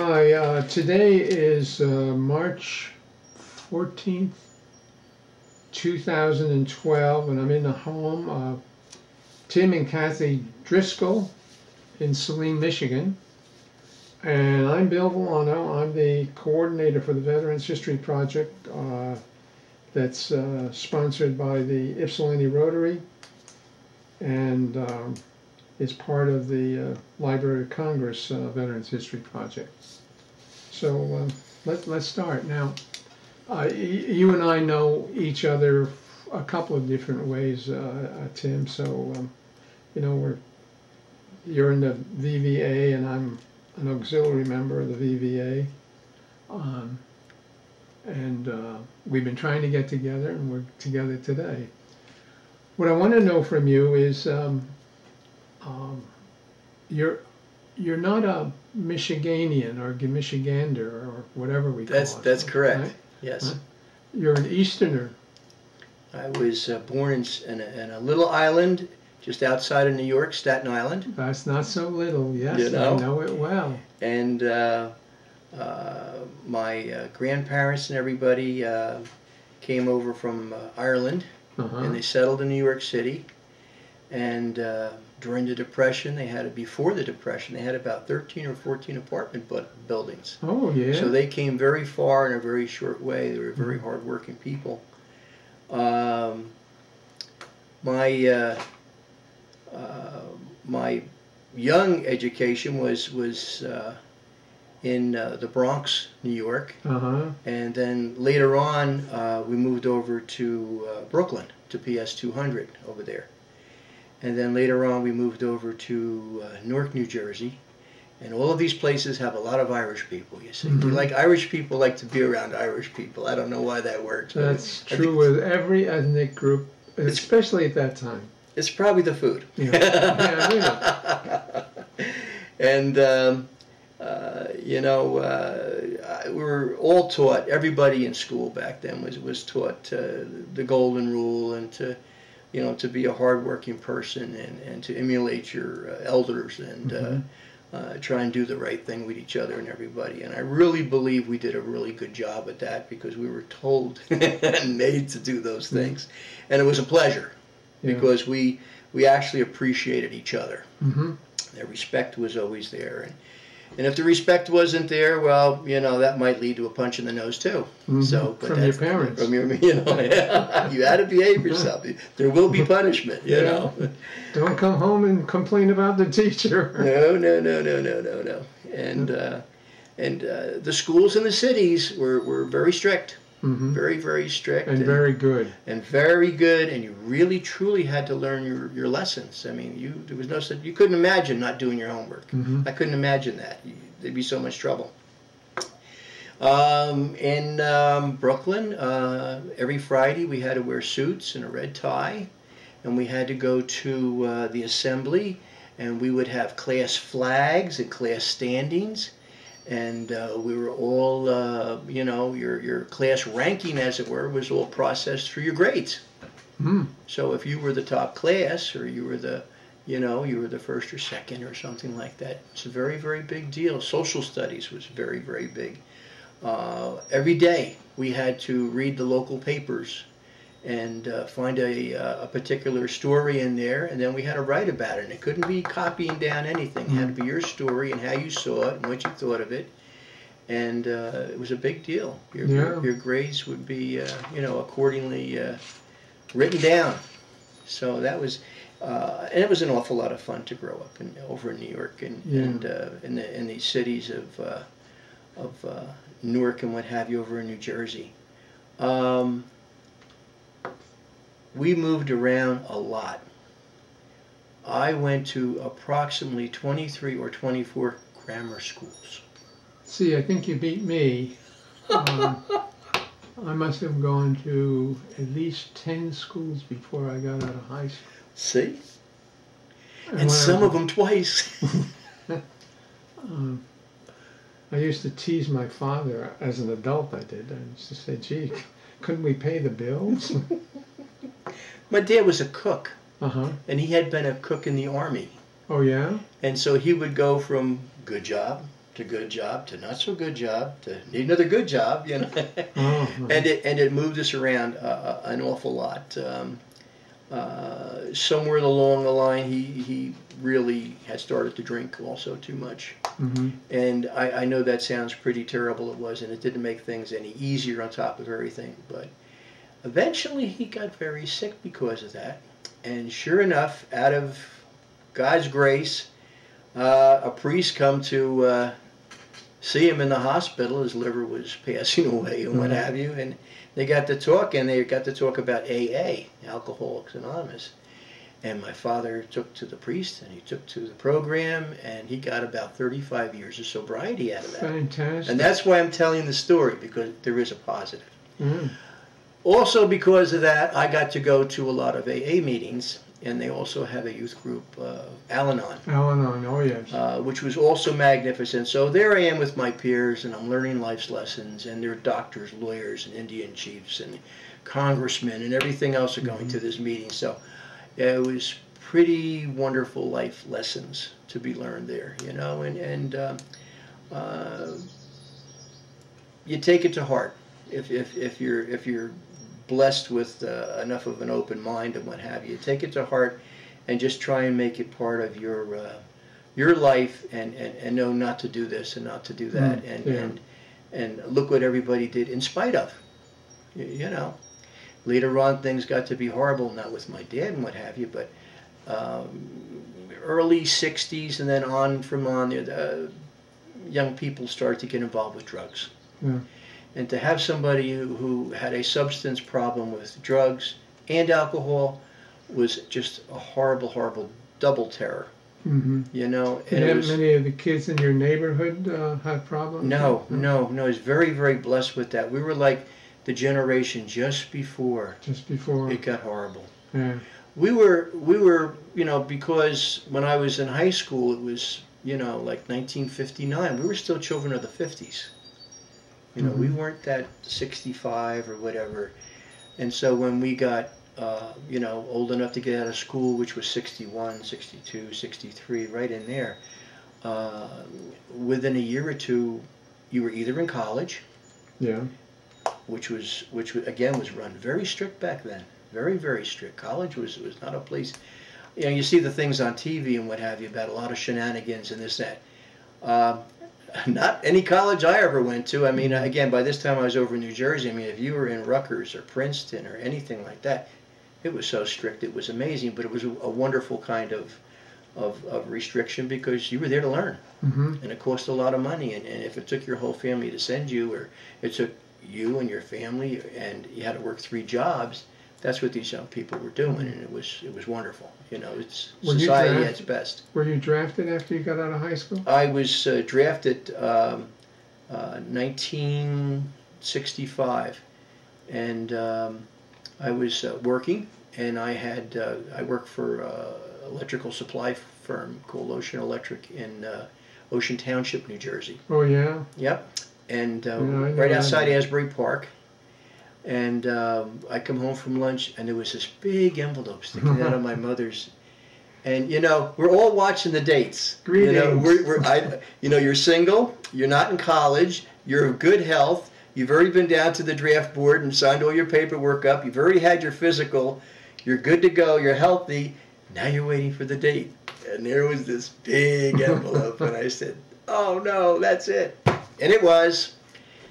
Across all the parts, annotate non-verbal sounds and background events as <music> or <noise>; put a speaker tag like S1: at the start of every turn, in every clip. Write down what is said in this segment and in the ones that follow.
S1: Hi, uh, today is uh, March 14th, 2012, and I'm in the home of Tim and Kathy Driscoll in Saline, Michigan. And I'm Bill Villano. I'm the coordinator for the Veterans History Project uh, that's uh, sponsored by the Ypsilanti Rotary and um, is part of the uh, Library of Congress uh, Veterans History Project. So uh, let, let's start. Now, uh, you and I know each other a couple of different ways, uh, Tim. So, um, you know, we're you're in the VVA and I'm an auxiliary member of the VVA. Um, and uh, we've been trying to get together and we're together today. What I want to know from you is um, um, you're you're not a Michiganian or Michigander or whatever we
S2: That's
S1: call it.
S2: that's correct.
S1: right?
S2: Yes,
S1: Huh? You're an Easterner.
S2: I was uh, born in, in, a, in a little island just outside of New York, Staten Island,
S1: That's not so little. Yes,
S2: You know?
S1: I know it well.
S2: and uh, uh, my uh, grandparents and everybody uh, came over from uh, Ireland,
S1: Uh-huh.
S2: and they settled in New York City. And uh, during the Depression, they had it before the Depression, they had about 13 or 14 apartment bu- buildings.
S1: Oh yeah.
S2: So they came very far in a very short way. They were very hardworking people. Um, my uh, uh, my young education was was uh, in uh, the Bronx, New York,
S1: uh huh.
S2: and then later on uh, we moved over to uh, Brooklyn to PS 200 over there, and then later on we moved over to uh, Newark, New Jersey. And all of these places have a lot of Irish people. You see,
S1: Mhm.
S2: like Irish people like to be around Irish people. I don't know why that works. but
S1: That's true with every ethnic group, especially at that time.
S2: It's probably the food.
S1: Yeah. <laughs> Yeah,
S2: and um, uh, you know, uh, we were all taught. Everybody in school back then was was taught uh, the golden rule and to, you know, to be a hardworking person and, and to emulate your uh, elders and.
S1: Mhm.
S2: Uh, uh, try and do the right thing with each other and everybody. And I really believe we did a really good job at that because we were told <laughs> and made to do those things. And it was a pleasure
S1: Yeah.
S2: because we we actually appreciated each other.
S1: Mm-hmm.
S2: The respect was always there, and and if the respect wasn't there, well, you know that might lead to a punch in the nose too. So but
S1: Mm-hmm. from your parents.
S2: from your <laughs> you know you had to behave yourself. There will be punishment, you
S1: Yeah.
S2: know. <laughs>
S1: Don't come home and complain about the teacher. <laughs>
S2: No, no, no, no, no, no, no. And uh, and uh, the schools in the cities were, were very strict,
S1: hmm
S2: very very strict,
S1: And very good.
S2: and very good, and you really truly had to learn your, your lessons. I mean, you there was no such you couldn't imagine not doing your homework.
S1: hmm
S2: I couldn't imagine that. You- There'd be so much trouble. Um, in um, Brooklyn, uh, every Friday we had to wear suits and a red tie, and we had to go to uh, the assembly, and we would have class flags and class standings, and uh, we were all, uh, you know, your your class ranking, as it were, was all processed through your grades.
S1: Mm.
S2: So if you were the top class or you were the, you know, you were the first or second or something like that, it's a very, very big deal. Social studies was very, very big. Uh, every day we had to read the local papers and uh, find a, uh, a particular story in there, and then we had to write about it. And it couldn't be copying down anything. It had to be your story and how you saw it and what you thought of it. And uh, it was a big deal. Your, your,
S1: Yeah.
S2: your grades would be, uh, you know, accordingly uh, written down. So that was, uh, and it was an awful lot of fun to grow up in, over in New York and,
S1: Yeah.
S2: and uh, in the in these cities of uh, of uh, Newark and what have you over in New Jersey. Um, we moved around a lot. I went to approximately 23 or 24 grammar schools.
S1: See, I think you beat me. Um, I must have gone to at least 10 schools before I got out of high school.
S2: See?
S1: when
S2: And some
S1: I,
S2: of them twice. <laughs>
S1: um, I used to tease my father as an adult, I did. I used to say, gee, couldn't we pay the bills? <laughs>
S2: My dad was a cook,
S1: uh huh.
S2: and he had been a cook in the army.
S1: Oh, yeah?
S2: And so he would go from good job to good job to not so good job to need another good job, you know. <laughs>
S1: Oh,
S2: and it and it moved us around uh, an awful lot. Um, uh, somewhere along the line, he he really had started to drink also too much,
S1: hmm
S2: and I, I know that sounds pretty terrible. It was, and it didn't make things any easier on top of everything. But eventually, he got very sick because of that. And sure enough, out of God's grace, uh, a priest come to uh, see him in the hospital. His liver was <laughs> passing away and what
S1: Mhm.
S2: have you. And they got to talk, and they got to talk about AA, Alcoholics Anonymous. And my father took to the priest, and he took to the program, and he got about 35 years of sobriety out of that.
S1: Fantastic.
S2: And that's why I'm telling the story because there is a positive.
S1: Mm.
S2: Also, because of that, I got to go to a lot of AA meetings, and they also have a youth group, uh, Al Anon,
S1: Al-Anon, oh yes.
S2: uh, which was also magnificent. So there I am with my peers, and I'm learning life's lessons, and there are doctors, lawyers, and Indian chiefs, and congressmen, and everything else are going
S1: Mhm.
S2: to this meeting. So it was pretty wonderful life lessons to be learned there, you know, and and um, uh, you take it to heart if, if, if you're if you're blessed with uh, enough of an open mind and what have you. Take it to heart and just try and make it part of your uh, your life and, and, and know not to do this and not to do that
S1: Mm,
S2: and,
S1: yeah.
S2: and and look what everybody did in spite of. You, you know, later on things got to be horrible, not with my dad and what have you, but um, early '60s and then on from on, uh, young people started to get involved with drugs.
S1: Yeah.
S2: And to have somebody who, had a substance problem with drugs and alcohol was just a horrible, horrible double terror.
S1: hmm
S2: You know,
S1: Did
S2: it was,
S1: many of the kids in your neighborhood uh, have problems?
S2: no, no, no. I was very, very blessed with that. We were like the generation just before
S1: Just before.
S2: it got horrible.
S1: Yeah.
S2: we were we were you know because when I was in high school it was you know like 1959 we were still children of the 50s you know we
S1: Mhm.
S2: weren't that 65 or whatever and so when we got uh, you know old enough to get out of school which was 61 62 63 right in there uh, within a year or two you were either in college
S1: Yeah.
S2: which was which again was run very strict back then very very strict college was was not a place you know you see the things on tv and what have you about a lot of shenanigans and this that um, <laughs> not any college i ever went to i mean again by this time i was over in new jersey i mean if you were in rutgers or princeton or anything like that it was so strict it was amazing but it was a, a wonderful kind of of, of restriction because you were there to learn
S1: hmm
S2: and it cost a lot of money. And, and if it took your whole family to send you, or it took you and your family, and you had to work three jobs, that's what these young people were doing, and it was it was wonderful. You know, it's
S1: Were
S2: society at its best.
S1: Were you drafted after you got out of high school?
S2: I was uh, drafted um, uh, 1965, and um, I was uh, working, and I had uh, I worked for uh, electrical supply firm called Ocean Electric in uh, Ocean Township, New Jersey.
S1: Oh yeah.
S2: Yep. And
S1: Yeah,
S2: right outside Asbury Park. And um, I come home from lunch, and there was this big envelope sticking out of my <laughs> mother's. And you know, we're all watching the dates. You know, we're, we're, I, you know, you're single. You're not in college. You're of good health. You've already been down to the draft board and signed all your paperwork up. You've already had your physical. You're good to go. You're healthy. Now you're waiting for the date. And there was this big <laughs> envelope, and I said, "Oh no, that's it." And it was.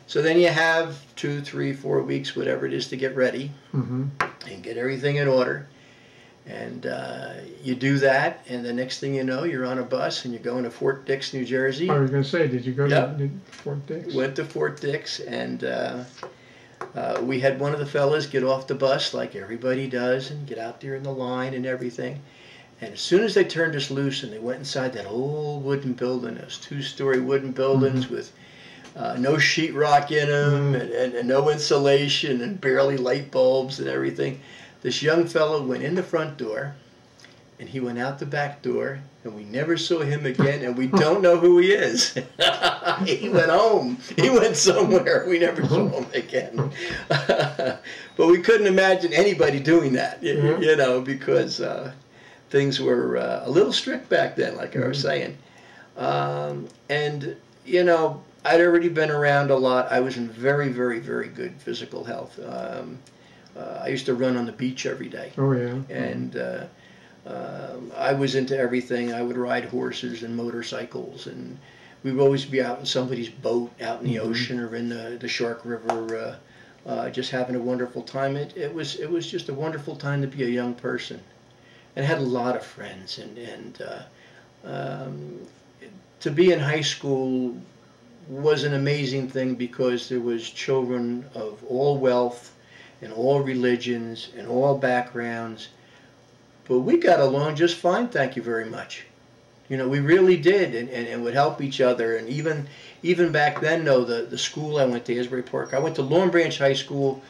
S2: So then you have two, three, four weeks, whatever it is, to get ready
S1: hmm
S2: and get everything in order. And uh, you do that, and the next thing you know, you're on a bus and you're going to Fort Dix, New Jersey.
S1: I was gonna say, did you go
S2: Yep.
S1: to Fort Dix?
S2: Went to Fort Dix, and uh, uh, we had one of the fellas get off the bus like everybody does and get out there in the line and everything. And as soon as they turned us loose and they went inside that old wooden building, those two-story wooden buildings with uh, no sheetrock in them and, and, and no insulation and barely light bulbs and everything, this young fellow went in the front door and he went out the back door and we never saw him again and we <laughs> don't know who he is. <laughs> he went home. He went somewhere. We never saw him again. <laughs> but we couldn't imagine anybody doing that, you,
S1: Yeah.
S2: you know, because uh, things were uh, a little strict back then, like I was saying. Um, and you know, I'd already been around a lot. I was in very, very, very good physical health. Um, uh, I used to run on the beach every day,
S1: Oh, yeah.
S2: and uh, um I was into everything. I would ride horses and motorcycles, and we would always be out in somebody's boat out in the
S1: Mhm.
S2: ocean or in the, the Shark River, uh, uh, just having a wonderful time. It, it was it was just a wonderful time to be a young person, and I had a lot of friends. And and uh, um, to be in high school was an amazing thing because there was children of all wealth and all religions and all backgrounds. But we got along just fine thank you very much. You know we really did and, and, and would help each other. And even even back then though the, the school i went to asbury park i went to long branch high school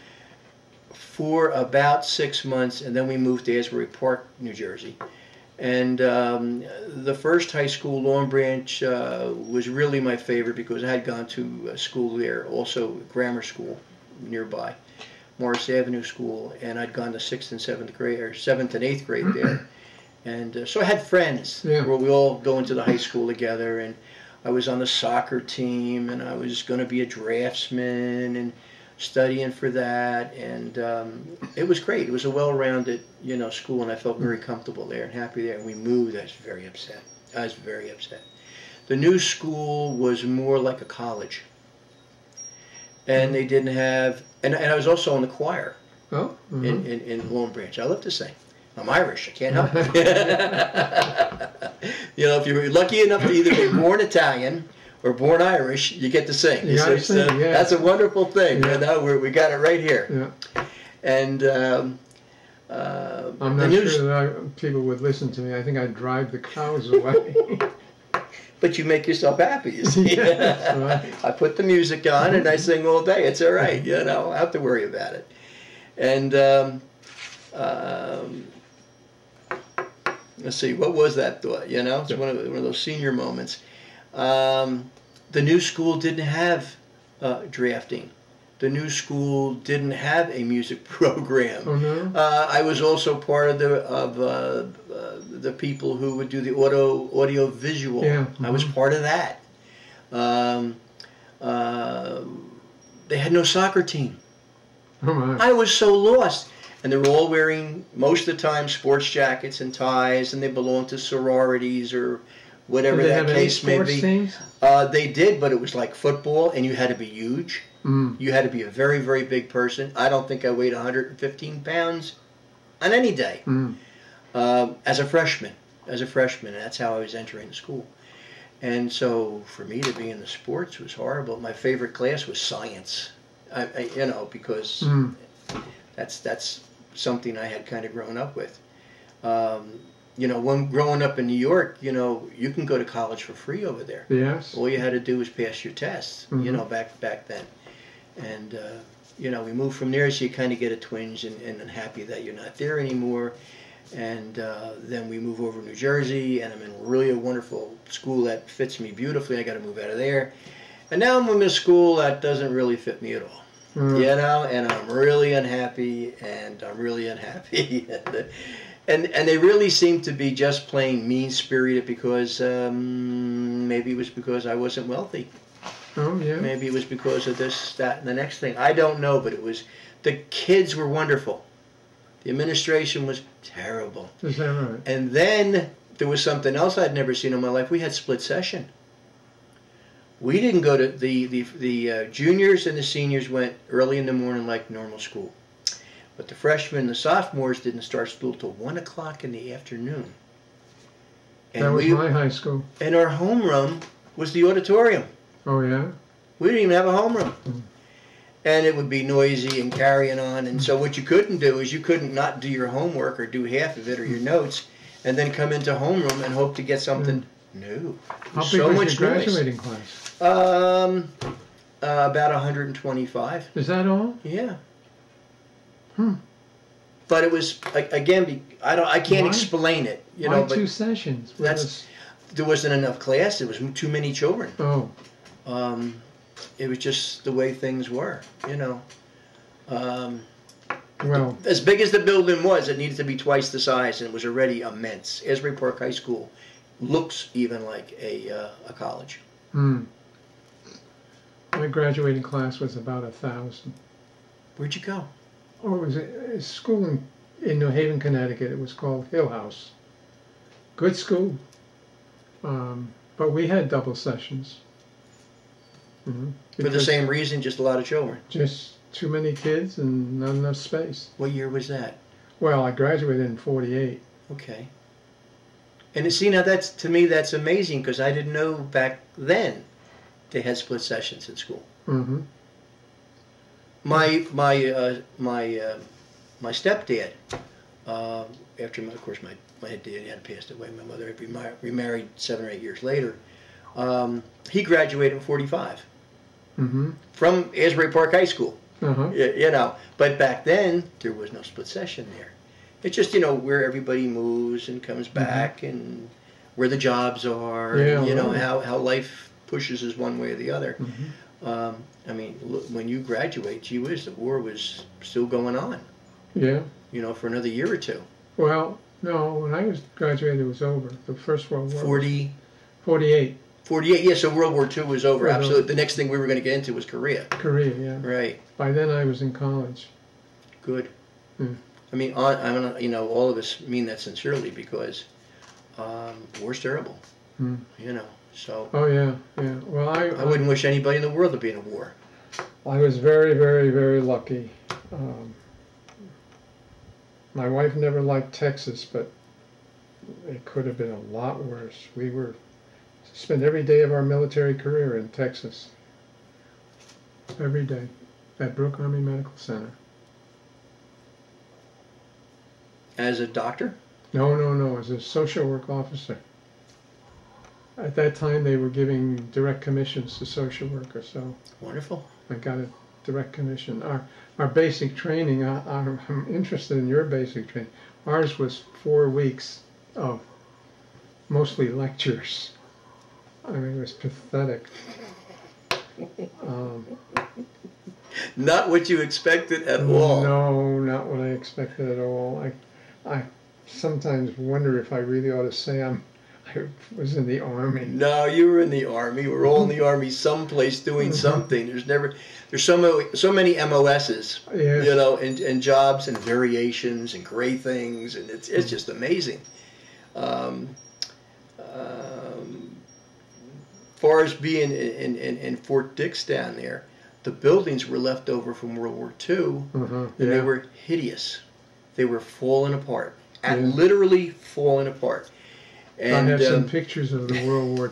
S2: for about six months and then we moved to asbury park new jersey and um, the first high school, Long Branch, uh, was really my favorite because I had gone to a school there, also grammar school nearby, Morris Avenue School, and I'd gone to sixth and seventh grade, or seventh and eighth grade there. <clears throat> And uh, so I had friends
S1: Yeah.
S2: where we all go into the high school together, and I was on the soccer team, and I was going to be a draftsman, and studying for that, and um, it was great. It was a well-rounded, you know, school, and I felt very comfortable there and happy there. And we moved. I was very upset. I was very upset. The new school was more like a college, and they didn't have. And, and I was also in the choir
S1: Oh, mhm.
S2: in, in, in Long Branch. I love to sing. I'm Irish. I can't help it. <laughs> <laughs> you know, if you're lucky enough to either be born Italian or born Irish, you get to sing.
S1: You
S2: so
S1: sing, yeah.
S2: That's a wonderful thing.
S1: Yeah.
S2: You know, we we got it right here.
S1: yeah.
S2: And um, uh,
S1: I'm not sure that I, people would listen to me. I think I'd drive the cows away. <laughs>
S2: but you make yourself happy. You see, <laughs>
S1: Yes, <laughs> right.
S2: I put the music on and I sing all day. It's all right. You know, I have to worry about it. And um, um, let's see, what was that thought? You know, it's one of one of those senior moments. Um, the new school didn't have uh, drafting. The new school didn't have a music <laughs> program.
S1: no?
S2: Uh, I was also part of the of uh, uh, the people who would do the auto audio visual.
S1: Yeah,
S2: I was
S1: mhm.
S2: part of that. Um, uh, they had no soccer team.
S1: Oh.
S2: I was so lost. And they were all wearing most of the time sports jackets and ties, and they belonged to sororities or whatever that case may be. Uh, they did, but it was like football, and you had to be huge.
S1: Mm.
S2: You had to be a very, very big person. I don't think I weighed 115 pounds on any day
S1: Mm.
S2: um, as a freshman. As a freshman, that's how I was entering school. And so for me to be in the sports was horrible. My favorite class was science. I, I, you know, because
S1: Mm.
S2: that's that's something I had kind of grown up with. Um, you know, when growing up in New York, you know, you can go to college for free over there.
S1: Yes.
S2: All you had to do was pass your tests, you
S1: Mhm.
S2: know, back back then. And uh, you know, we moved from there, so you kind of get a twinge and, and unhappy that you're not there anymore. And uh, then we move over to New Jersey, and I'm in really a wonderful school that fits me beautifully. I got to move out of there, and now I'm in a school that doesn't really fit me at all
S1: Mm.
S2: you know, and I'm really unhappy, and I'm really unhappy, <laughs> and, and and they really seemed to be just plain mean spirited because um, maybe it was because I wasn't wealthy,
S1: Oh, yeah.
S2: maybe it was because of this, that, and the next thing. I don't know, but it was the kids were wonderful, the administration was terrible,
S1: Is that right?
S2: and then there was something else I'd never seen in my life. We had split session. We didn't go to the the the uh, juniors and the seniors went early in the morning like normal school, but the freshmen and the sophomores didn't start school till one o'clock in the afternoon. And
S1: that was
S2: we
S1: my high school.
S2: and our homeroom was the auditorium.
S1: Oh, yeah?
S2: We didn't even have a homeroom.
S1: Mm.
S2: And it would be noisy and carrying on. And so what you couldn't do is you couldn't not do your homework or do half of it or your notes and then come into homeroom and hope to get something new.
S1: How big
S2: so
S1: was
S2: much
S1: your
S2: noise.
S1: class?
S2: Um, uh, about 125.
S1: Is that all?
S2: Yeah.
S1: Hmm.
S2: But it was again. I don't. I can't
S1: Why?
S2: explain it. You know. But
S1: two sessions?
S2: that's-
S1: us?
S2: there wasn't enough class. There was too many children.
S1: Oh,
S2: Um, it was just the way things were. You know. Um,
S1: well,
S2: as big as the building was, it needed to be twice the size, and it was already immense. Asbury Park High School looks even like a uh, a college.
S1: hmm. my graduating class was about a thousand.
S2: Where'd you go?
S1: Oh, it was a, a school in, in New Haven, Connecticut. It was called Hill House. Good school. Um, but we had double sessions. hmm
S2: For the same reason, just a lot of children.
S1: Just too many kids and not enough space.
S2: What year was that?
S1: Well, I graduated in 48.
S2: Okay. And see now that's to me that's amazing because I didn't know back then they had split sessions in school.
S1: hmm
S2: My my uh, my uh, my stepdad, uh, after my, of course my my dad had passed away, my mother had remar- remarried seven or eight years later. Um, he graduated in '45
S1: hmm
S2: from Asbury Park High School.
S1: Uh-huh.
S2: Y- You know, but back then there was no split session there. It's just you know where everybody moves and comes back and where the jobs are.
S1: Mm-hmm. Yeah,
S2: and, you know how how life pushes us one way or the other.
S1: hmm
S2: Um, I mean, look, when you graduate, gee whiz, the war was still going on.
S1: Yeah.
S2: You know, for another year or two.
S1: Well, no, when I was graduated, it was over. The First World War.
S2: 40,
S1: 48.
S2: 48, yeah, so World War II was over.
S1: Right.
S2: Absolutely. The next thing we were going to get into was Korea.
S1: Korea, yeah.
S2: Right.
S1: By then I was in college.
S2: Good.
S1: Hmm.
S2: I mean, on, I mean, you know, all of us mean that sincerely because um, war's terrible.
S1: Hmm.
S2: You know, so
S1: Oh, yeah, yeah. Well, I,
S2: I wouldn't wish anybody in the world to be in a war.
S1: I was very, very, very lucky. Um, my wife never liked Texas, but it could have been a lot worse. We were spent every day of our military career in Texas. Every day at Brooke Army Medical Center.
S2: As a doctor,
S1: No, no, no. As a social work officer. At that time, they were giving direct commissions to social workers, so
S2: wonderful.
S1: I got a direct commission. Our our basic training. I, I'm interested in your basic training. Ours was four weeks of mostly lectures. I mean, it was pathetic. Um,
S2: Not what you expected at all.
S1: no, not what I expected at all. I I sometimes wonder if I really ought to say I'm was in the army.
S2: No, you were in the army. We're all in the army, someplace doing
S1: Mm-hmm.
S2: something. There's never, there's so many, so many MOSs,
S1: Yes.
S2: you know, and, and jobs and variations and great things, and it's it's just amazing. Um, um, far as being in, in, in Fort Dix down there, the buildings were left over from World War II,
S1: Uh-huh.
S2: and they were hideous. They were falling apart, and
S1: Yeah.
S2: literally falling apart.
S1: I
S2: And
S1: have some
S2: um,
S1: pictures of the World War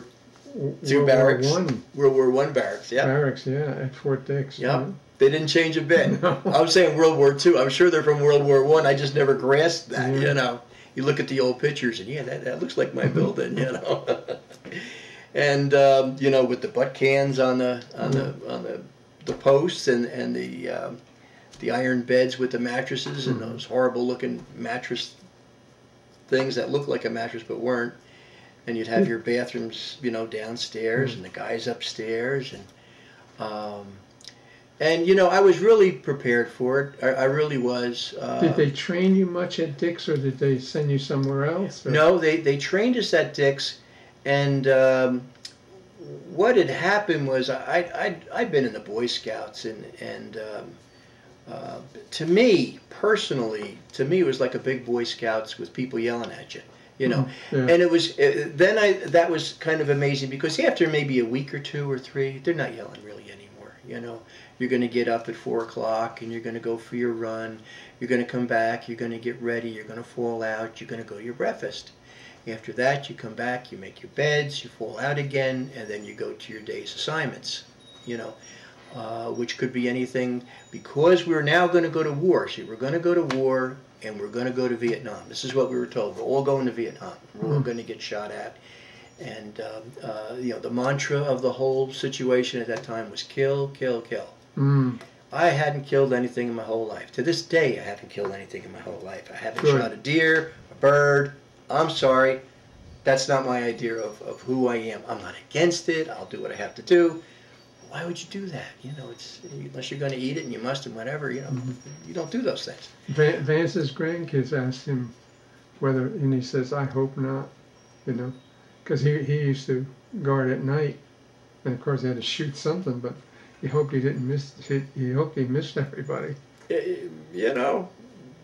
S1: <laughs>
S2: Two
S1: World
S2: barracks.
S1: War One
S2: World War One barracks, yeah.
S1: barracks, yeah, at Fort Dix.
S2: Yep. They didn't change a bit. <laughs>
S1: No.
S2: I'm saying World War Two. I'm sure they're from World War One. I. just never grasped that.
S1: Yeah.
S2: You know, you look at the old pictures and yeah, that, that looks like my building. You know, <laughs> and um, you know with the butt cans on the on the on the the posts and and the um, the iron beds with the mattresses and
S1: Mhm.
S2: those horrible looking mattress things that looked like a mattress but weren't. And you'd have your bathrooms, you know, downstairs and the guys upstairs and um, and you know, I was really prepared for it. I, I really was. Uh,
S1: Did they train you much at Dix, or did they send you somewhere else? or-
S2: No, they they trained us at Dix, and um, what had happened was I I I'd been in the Boy Scouts and and um, uh, to me personally, to me it was like a big Boy Scouts with people yelling at you, you know.
S1: Yeah.
S2: And it was uh, then I that was kind of amazing because after maybe a week or two or three, they're not yelling really anymore. You know, you're going to get up at four o'clock and you're going to go for your run. You're going to come back. You're going to get ready. You're going to fall out. You're going to go to your breakfast. After that, you come back. You make your beds. You fall out again, and then you go to your day's assignments. You know. Uh, which could be anything because we're now going to go to war. See, we're going to go to war and we're going to go to Vietnam. This is what we were told. We're all going to Vietnam. We're all
S1: Mhm.
S2: going to get shot at. And, um, uh, you know, the mantra of the whole situation at that time was kill, kill, kill.
S1: Mm,
S2: I hadn't killed anything in my whole life. To this day, I haven't killed anything in my whole life. I haven't shot a deer, a bird. I'm sorry. That's not my idea of, of who I am. I'm not against it. I'll do what I have to do. Why would you do that? You know, it's unless you're going to eat it and you must and whatever. You know,
S1: Mhm.
S2: you don't do those things.
S1: Van, Vance's grandkids asked him whether, and he says, "I hope not," you know, because he he used to guard at night, and of course he had to shoot something, but he hoped he didn't miss. He, he hoped he missed everybody.
S2: Eh, You know,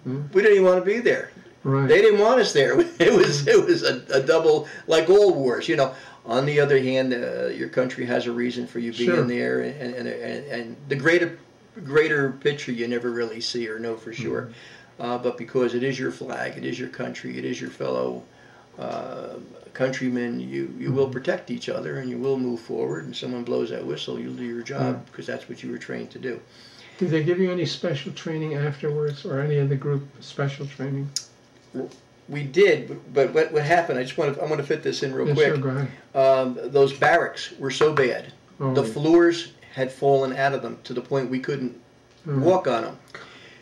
S1: Hmm.
S2: we didn't even want to be there.
S1: Right.
S2: They didn't want us there. <laughs> It was it was a, a double like all wars. You know. On the other hand, uh, your country has a reason for you being
S1: Sure.
S2: there, and and, and and the greater greater picture you never really see or know for sure. Uh, but because it is your flag, it is your country, it is your fellow uh, countrymen, you, you will protect each other and you will move forward. And someone blows that whistle, you'll do your job because that's what you were trained to do.
S1: Did they give you any special training afterwards, or any of the group special training?
S2: We did, but- but what, what happened? I just want to I want to fit this in real
S1: Yeah,
S2: quick.
S1: sure, go ahead.
S2: Um, those barracks were so bad.
S1: Oh,
S2: The floors had fallen out of them to the point we couldn't
S1: oh,
S2: walk on them.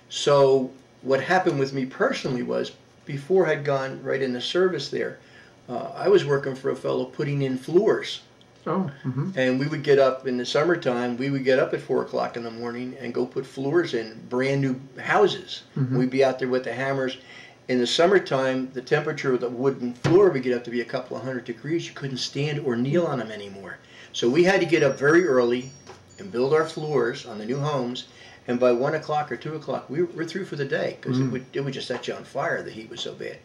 S2: So what happened with me personally was before I'd gone right into service there, uh, I was working for a fellow putting in floors.
S1: Oh, hmm
S2: And we would get up in the summertime, we would get up at four o'clock in the morning and go put floors in brand new houses.
S1: Mhm.
S2: We'd be out there with the hammers. In the summertime, the temperature of the wooden floor would get up to be a couple of hundred degrees. You couldn't stand or kneel on them anymore. So we had to get up very early and build our floors on the new homes. And by one o'clock or two o'clock, we were through for the day because it
S1: Mm.
S2: would it would just set you on fire. The heat was so bad.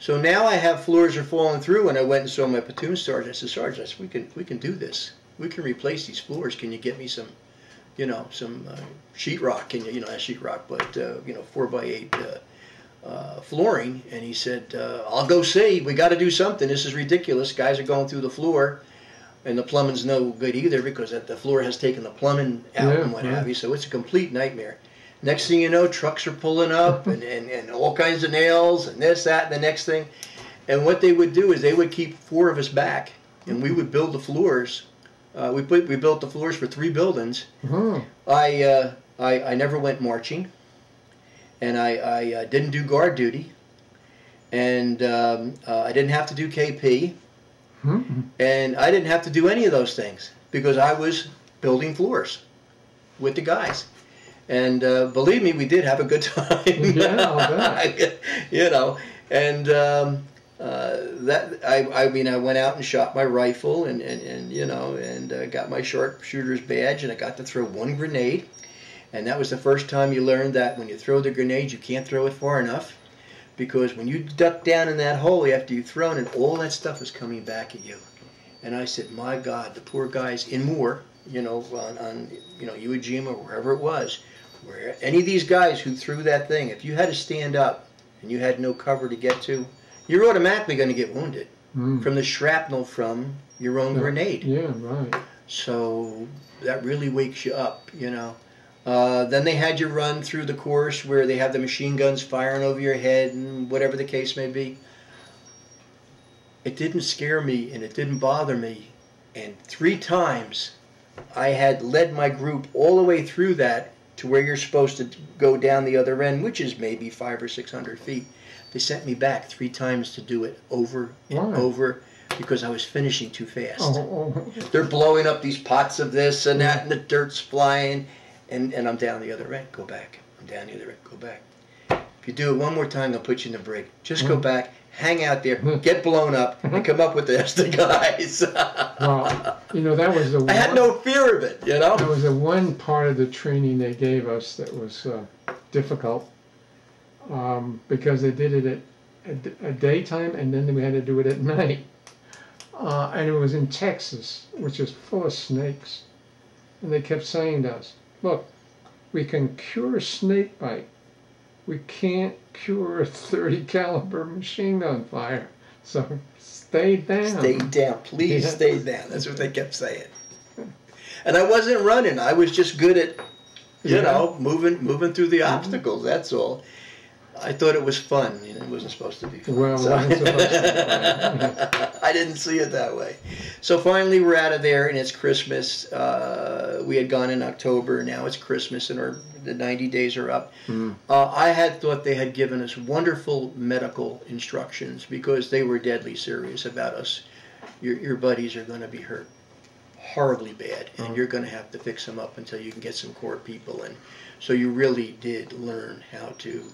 S2: So now I have floors are falling through, and I went and saw my platoon sergeant. I said, Sergeant, I said, we can we can do this. We can replace these floors. Can you get me some, you know, some uh, sheetrock? Can you, you know, not sheetrock, but uh, you know, four by eight uh, uh, flooring? And he said, uh, I'll go see. We got to do something. This is ridiculous. Guys are going through the floor, and the plumbing's no good either because that, the floor has taken the plumbing out
S1: Yeah,
S2: and what
S1: yeah.
S2: have you. So it's a complete nightmare. Next thing you know, trucks are pulling up <laughs> and, and, and all kinds of nails and this, that, and the next thing. And what they would do is they would keep four of us back, and we would build the floors. Uh, we put we built the floors for three buildings.
S1: Oh,
S2: I uh, I, I never went marching, and I, I uh, didn't do guard duty, and um, uh, I didn't have to do KP,
S1: hmm
S2: and I didn't have to do any of those things because I was building floors with the guys. And uh, believe me, we did have a good <laughs> time.
S1: Yeah, <laughs>
S2: you know, and um, uh, that I, I mean, I went out and shot my rifle, and, and, and you know, and uh, got my sharpshooter's badge, and I got to throw one grenade. And that was the first time you learned that when you throw the grenade, you can't throw it far enough, because when you duck down in that hole after you've thrown it, all that stuff is coming back at you. And I said, my God, the poor guys in Moore, you know, on, on you know Iwo Jima or wherever it was, where any of these guys who threw that thing, if you had to stand up and you had no cover to get to, you're automatically going to get wounded
S1: mm.
S2: from the shrapnel from your own
S1: Yeah.
S2: grenade.
S1: yeah, right.
S2: So that really wakes you up, you know. Uh, then they had you run through the course where they have the machine guns firing over your head and whatever the case may be. It didn't scare me and it didn't bother me. And three times I had led my group all the way through that to where you're supposed to go down the other end, which is maybe five or six hundred feet. They sent me back three times to do it over and over because I was finishing too fast
S1: Oh, oh,
S2: they're blowing up these pots of this and that, and the dirt's flying, and, and I'm down the other end. Go back. I'm down the other end. Go back. If you do it one more time, I'll put you in the brig. Just go
S1: Mm.
S2: back, hang out there, get blown up, and come up with the rest of the guys. <laughs>
S1: well, you know that was the
S2: I had no fear of it, you
S1: that
S2: know.
S1: was the one part of the training they gave us that was uh, difficult um, because they did it at a daytime and then we had to do it at night. Uh, and it was in Texas, which is full of snakes. And they kept saying to us, look, we can cure snake bite. We can't cure a 30 caliber machine gun fire. So stay down.
S2: Stay down, please
S1: Yeah.
S2: stay down. That's what they kept saying. And I wasn't running. I was just good at you
S1: Yeah.
S2: know, moving moving through the mm-hmm. obstacles. That's all. I thought it was fun. You know, it wasn't supposed to be fun.
S1: Well, it
S2: so-
S1: wasn't supposed to be <laughs>
S2: I didn't see it that way. So finally, we're out of there, and it's Christmas. Uh, we had gone in October. Now it's Christmas, and our the 90 days are up.
S1: Mm.
S2: Uh, I had thought they had given us wonderful medical instructions because they were deadly serious about us. Your, your buddies are going to be hurt horribly bad, and
S1: Oh.
S2: you're going to have to fix them up until you can get some core people. And so you really did learn how to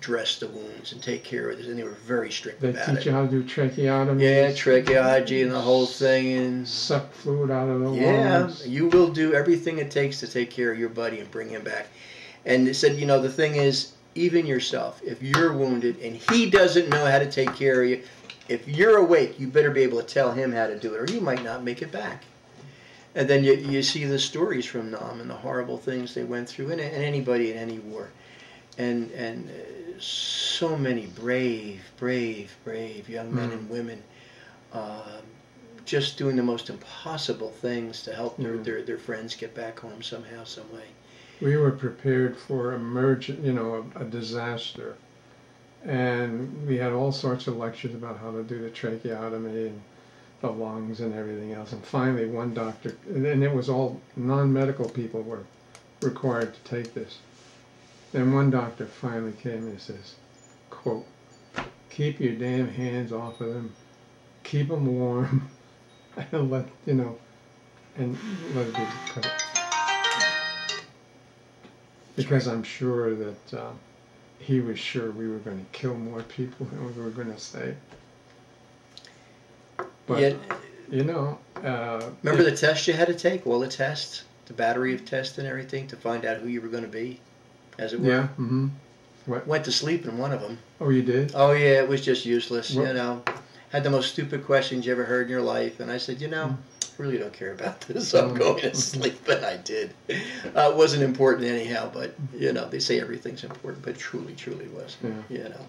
S2: dress the wounds and take care of this, and they were very strict
S1: They
S2: about
S1: teach you how to do tracheotomy.
S2: Yeah, tracheology and the whole thing, and
S1: Suck fluid out of the
S2: yeah,
S1: lungs.
S2: you will do everything it takes to take care of your buddy and bring him back. And they said, you know, the thing is, even yourself, if you're wounded and he doesn't know how to take care of you, if you're awake, you better be able to tell him how to do it, or you might not make it back. And then you, you see the stories from Nam and the horrible things they went through, and, and anybody in any war. And, and uh, so many brave, brave, brave young men
S1: Mm.
S2: and women uh, just doing the most impossible things to help their,
S1: Mm.
S2: their, their friends get back home somehow, some way.
S1: We were prepared for emergent, you know, a, a disaster, and we had all sorts of lectures about how to do the tracheotomy and the lungs and everything else. And finally, one doctor, and and it was all non-medical people were required to take this. Then one doctor finally came and says, "quote Keep your damn hands off of them, keep them warm, <laughs> and let you know, and let it be cut." Because I'm sure that uh, he was sure we were going to kill more people than we were going to save. But
S2: Yet,
S1: you know, uh,
S2: remember
S1: it-
S2: the test you had to take, all the tests, the battery of tests and everything to find out who you were going to be, as it were.
S1: Yeah. Mm-hmm.
S2: Went to sleep in one of them.
S1: Oh, you did.
S2: Oh yeah, it was just useless.
S1: What-
S2: You know, had the most stupid questions you ever heard in your life, and I said, you know,
S1: Mm.
S2: I really don't care about this. I'm
S1: Mm.
S2: going to sleep, <laughs> and I did. Uh, it wasn't important anyhow, but you know, they say everything's important, but truly, truly was.
S1: Yeah.
S2: You know,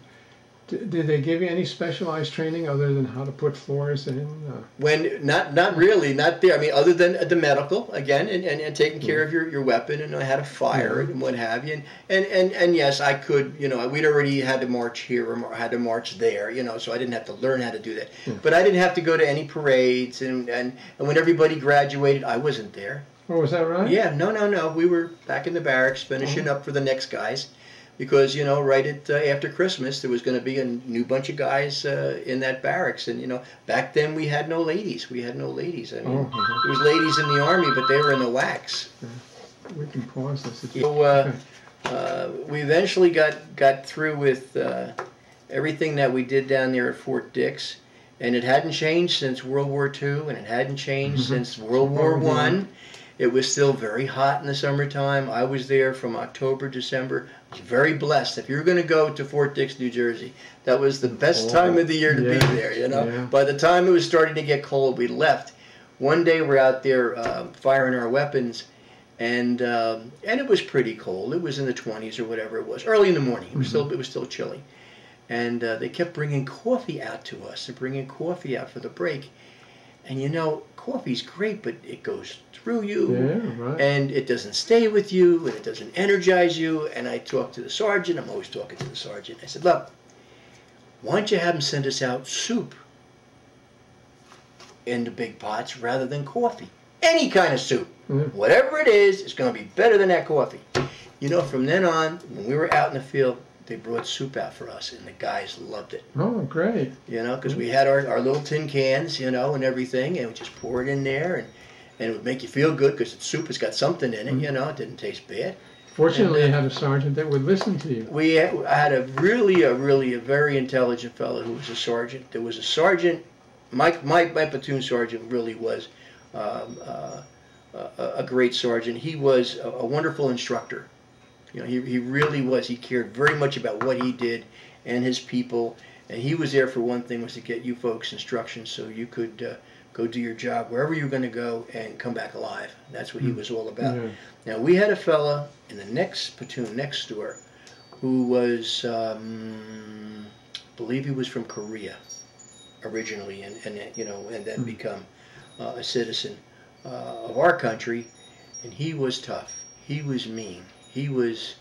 S1: did they give you any specialized training other than how to put floors in? Uh,
S2: when not not really, not there. I mean, other than the medical again, and, and, and taking care of mm-hmm. your, your weapon and how to fire it and mm-hmm. what have you. And, and and and yes, I could. You know, we'd already had to march here or had to march there. You know, so I didn't have to learn how to do that.
S1: Yeah.
S2: But I didn't have to go to any parades and and and when everybody graduated, I wasn't there.
S1: oh, was that right?
S2: Yeah, no, no, no. We were back in the barracks finishing mm-hmm. up for the next guys. Because you know, right at uh, after Christmas, there was going to be a new bunch of guys uh, in that barracks, and you know, back then we had no ladies. We had no ladies. I mean,
S1: Oh, mhm.
S2: there was ladies in the army, but they were in the WACs.
S1: we can pause this.
S2: So uh, uh, we eventually got got through with uh, everything that we did down there at Fort Dix, and it hadn't changed since World War II, and it hadn't changed
S1: Mhm.
S2: since World War
S1: World War
S2: One. It was still very hot in the summertime. I was there from October, December. Very blessed. If you were going to go to Fort Dix, New Jersey, that was the best
S1: Oh,
S2: time of the year to
S1: yeah,
S2: be there. You know,
S1: yeah.
S2: by the time it was starting to get cold, we left. One day we're out there uh, firing our weapons, and um, and it was pretty cold. It was in the 20s or whatever it was. Early in the morning, it was still it was still chilly, and uh, they kept bringing coffee out to us. They're bringing coffee out for the break, and you know, coffee's great, but it goes through you
S1: Yeah, right.
S2: and it doesn't stay with you and it doesn't energize you. And I talked to the sergeant. I'm always talking to the sergeant. I said, look, why don't you have them send us out soup in the big pots rather than coffee? Any kind of soup.
S1: Yeah.
S2: Whatever it is, it's going to be better than that coffee. You know, from then on, when we were out in the field, they brought soup out for us, and the guys loved it.
S1: Oh, great.
S2: You know, because we had our, our little tin cans, you know, and everything, and we just pour it in there, and, and it would make you feel good because the soup has got something in it, you know, it didn't taste bad.
S1: Fortunately,
S2: And,
S1: you had a sergeant that would listen to you.
S2: We had, I had a really, a really, a very intelligent fellow who was a sergeant. There was a sergeant, my, my, my platoon sergeant really was um, uh, a, a great sergeant. He was a, a wonderful instructor. You know, he, he really was. He cared very much about what he did and his people. And he was there for one thing was to get you folks instructions so you could uh, go do your job wherever you're going to go and come back alive. That's what he was all about.
S1: Yeah.
S2: Now we had a fella in the next platoon next door who was, um, I believe he was from Korea originally, and, and you know, and then
S1: Hmm.
S2: become uh, a citizen uh, of our country. And he was tough. He was mean. He was,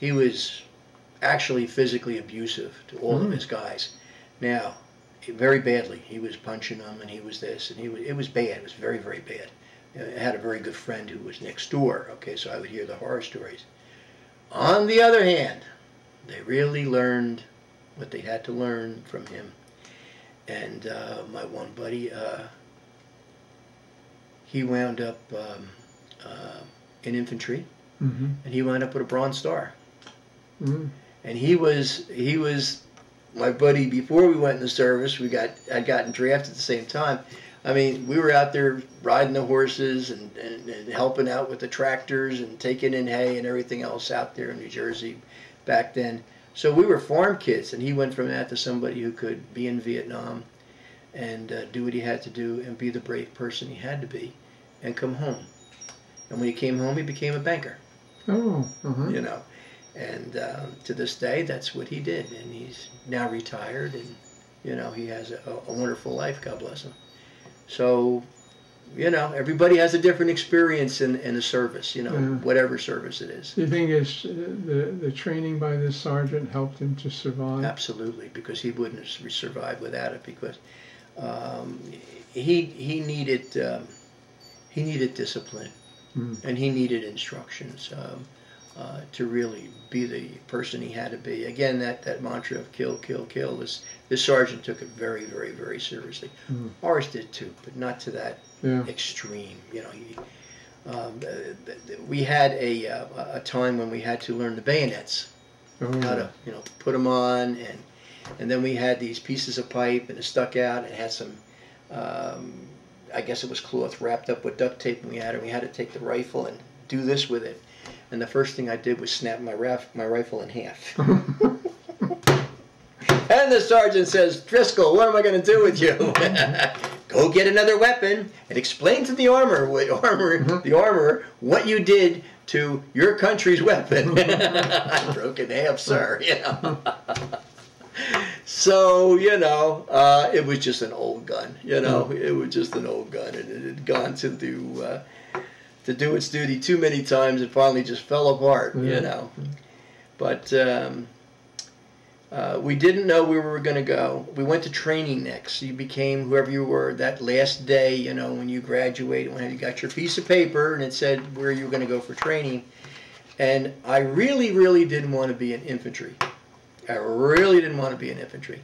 S2: he was actually physically abusive to all of
S1: Hmm.
S2: his guys. Now, very badly. He was punching them, and he was this, and he was. It was bad. It was very, very bad. I had a very good friend who was next door. Okay, so I would hear the horror stories. On the other hand, they really learned what they had to learn from him. And uh, my one buddy, uh, he wound up um, uh, in infantry,
S1: Mm-hmm.
S2: and he wound up with a Bronze Star.
S1: Mm-hmm.
S2: and he was he was my buddy before we went in the service. We got I'd gotten drafted at the same time. I mean, we were out there riding the horses and, and, and helping out with the tractors and taking in hay and everything else out there in New Jersey back then. So we were farm kids, and he went from that to somebody who could be in Vietnam and uh, do what he had to do and be the brave person he had to be and come home. And when he came home, he became a banker.
S1: Oh, uh-huh.
S2: You know, and uh, to this day, that's what he did. And he's now retired, and you know, he has a, a wonderful life. God bless him. So, you know, everybody has a different experience in, in the service. You know,
S1: Yeah.
S2: whatever service it is.
S1: Do you think his, uh, the, the training by this sergeant helped him to survive?
S2: Absolutely, because he wouldn't have survived without it. Because um, he he needed um, he needed discipline,
S1: Mm.
S2: and he needed instructions um, uh, to really be the person he had to be. Again, that, that mantra of kill, kill, kill. This this sergeant took it very, very, very seriously.
S1: Mm.
S2: Ours did too, but not to that
S1: Yeah.
S2: extreme. You know, he, um, uh, we had a uh, a time when we had to learn the bayonets
S1: Oh,
S2: how to you know put them on and and then we had these pieces of pipe and it stuck out and it had some um, I guess it was cloth wrapped up with duct tape and we had we had to take the rifle and do this with it. And the first thing I did was snap my raf- my rifle in half. <laughs> And the sergeant says Driscoll what am I going to do with you? <laughs> Go get another weapon and explain to the armor what armor mm-hmm. the armor what you did to your country's weapon. <laughs> I broke in half sir know so you know uh, it was just an old gun you know it was just an old gun and it had gone to do uh, to do its duty too many times and finally just fell apart
S1: Yeah.
S2: you know but um, uh, we didn't know where we were going to go. We went to training next. You became whoever you were that last day, you know, when you graduated, when you got your piece of paper and it said where you were going to go for training. And I really, really didn't want to be in infantry. I really didn't want to be in infantry.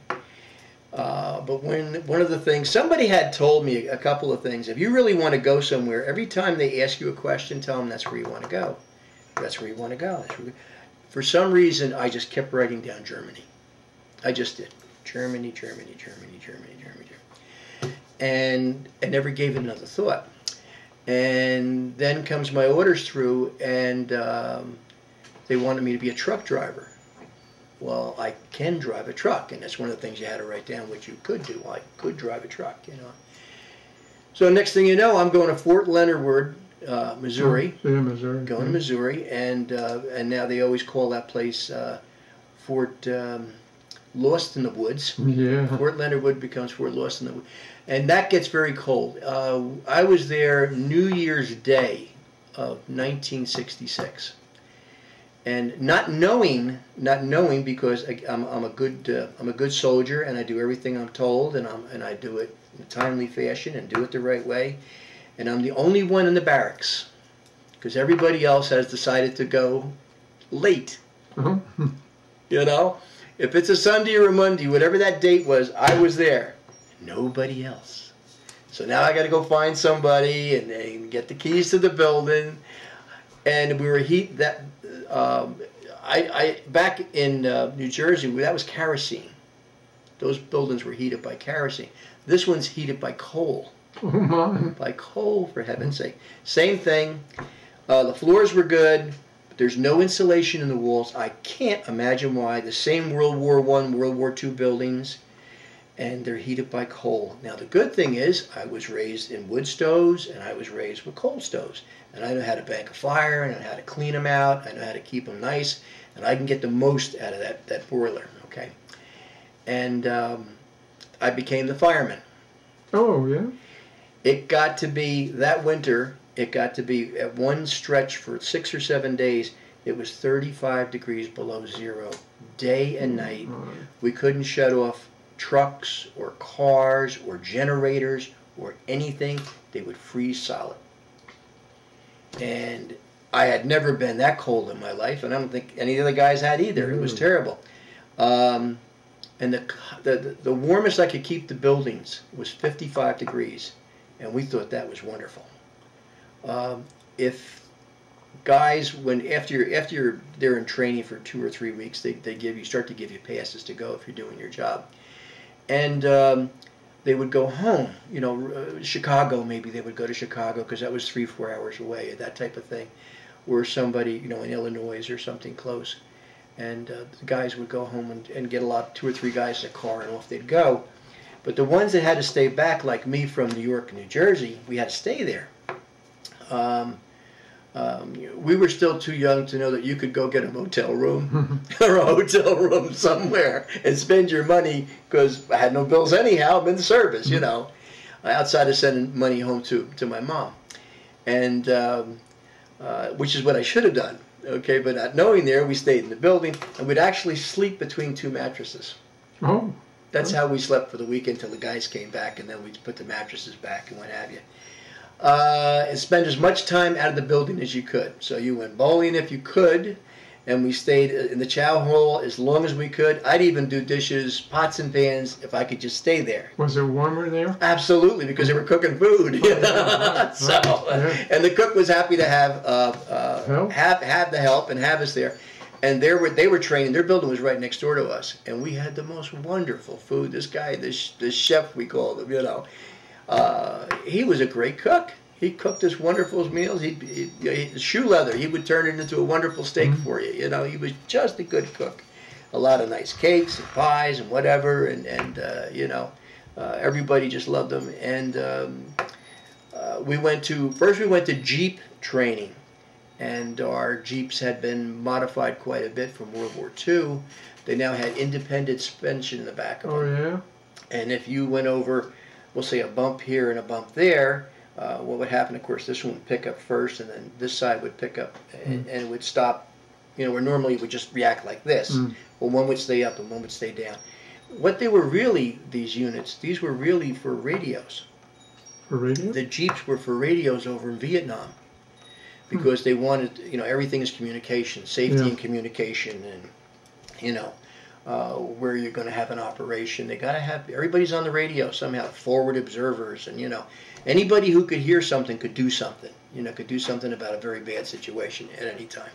S2: Uh, but when one of the things somebody had told me a couple of things. If you really want to go somewhere, every time they ask you a question, tell them that's where you want to go. That's where you want to go. For some reason, I just kept writing down Germany. I just did. Germany, Germany, Germany, Germany, Germany, Germany. And I never gave it another thought. And then comes my orders through, and um, they wanted me to be a truck driver. Well, I can drive a truck, and that's one of the things you had to write down what you could do. I could drive a truck, you know. So next thing you know, I'm going to Fort Leonard Wood, uh, Missouri
S1: Yeah, Missouri.
S2: going to Missouri, and uh, and now they always call that place uh, Fort um, Lost in the Woods.
S1: Yeah.
S2: Fort Leonard Wood becomes Fort Lost in the Woods, and that gets very cold. Uh, I was there New Year's Day of 1966, and not knowing, not knowing because I, I'm, I'm a good uh, I'm a good soldier and I do everything I'm told and I'm and I do it in a timely fashion and do it the right way, and I'm the only one in the barracks because everybody else has decided to go late.
S1: Uh-huh.
S2: You know, if it's a Sunday or a Monday, whatever that date was, I was there. Nobody else. So now I got to go find somebody and, and get the keys to the building. And we were heat that. Um, I, I back in uh, New Jersey, that was kerosene. Those buildings were heated by kerosene. This one's heated by coal
S1: Oh
S2: by coal, for heaven's sake. Same thing. Uh, the floors were good, but there's no insulation in the walls. I can't imagine why. The same World War One, World War Two buildings, and they're heated by coal. Now the good thing is, I was raised in wood stoves, and I was raised with coal stoves, and I know how to bank a fire, and I know how to clean them out. I know how to keep them nice, and I can get the most out of that that boiler. Okay, and um, I became the fireman.
S1: Oh yeah.
S2: It got to be that winter. It got to be at one stretch for six or seven days. It was 35 degrees below zero, day and night.
S1: My.
S2: We couldn't shut off trucks or cars or generators or anything. They would freeze solid. And I had never been that cold in my life, and I don't think any of the guys had either. It was
S1: Mm.
S2: terrible. Um, and the, the the warmest I could keep the buildings was 55 degrees, and we thought that was wonderful. Um, if guys when after you're after you're they're in training for two or three weeks, they they give you start to give you passes to go if you're doing your job, and. Um, they would go home, you know, uh, Chicago maybe they would go to Chicago because that was three, four hours away, that type of thing, or somebody, you know, in Illinois or something close and uh, the guys would go home and, and get a lot, two or three guys in a car, and off they'd go. But the ones that had to stay back, like me from New York New Jersey, we had to stay there. Um, um, we were still too young to know that you could go get a motel room <laughs> or a hotel room somewhere and spend your money because I had no bills anyhow. I'm in the service, you know, outside of sending money home to, to my mom. And um, uh, which is what I should have done. Okay, but not knowing there, we stayed in the building and we'd actually sleep between two mattresses.
S1: Oh.
S2: That's how we slept for the weekend until the guys came back, and then we'd put the mattresses back and what have you. Uh, and spend as much time out of the building as you could. So you went bowling if you could, and we stayed in the chow hall as long as we could. I'd even do dishes, pots and pans, if I could just stay there.
S1: Was it warmer there?
S2: Absolutely, because they were cooking food. You <laughs> know? so,
S1: Yeah.
S2: and the cook was happy to have uh, uh, have have the help and have us there. And they were they were training. Their building was right next door to us, and we had the most wonderful food. This guy, this this chef we called him, you know, uh, he was a great cook. He cooked us wonderful meals. He, he, he shoe leather. He would turn it into a wonderful steak for you. You know, he was just a good cook. A lot of nice cakes and pies and whatever, and and uh, you know, uh, everybody just loved him. And um, uh, we went to first we went to Jeep training, and our Jeeps had been modified quite a bit from World War II. They now had independent suspension in the back of them.
S1: Oh yeah.
S2: And if you went over, we'll say a bump here and a bump there, uh, what would happen? Of course, this one would pick up first, and then this side would pick up, and, and it would stop. You know, where normally it would just react like this.
S1: Mm.
S2: Well, one would stay up and one would stay down. What they were really, these units, these were really for radios.
S1: For radio.
S2: The Jeeps were for radios over in Vietnam because they wanted, you know, everything is communication, safety
S1: Yeah.
S2: and communication, and you know, uh, where you're going to have an operation. They got to have everybody's on the radio somehow, forward observers, and you know, anybody who could hear something could do something. You know, could do something about a very bad situation at any time.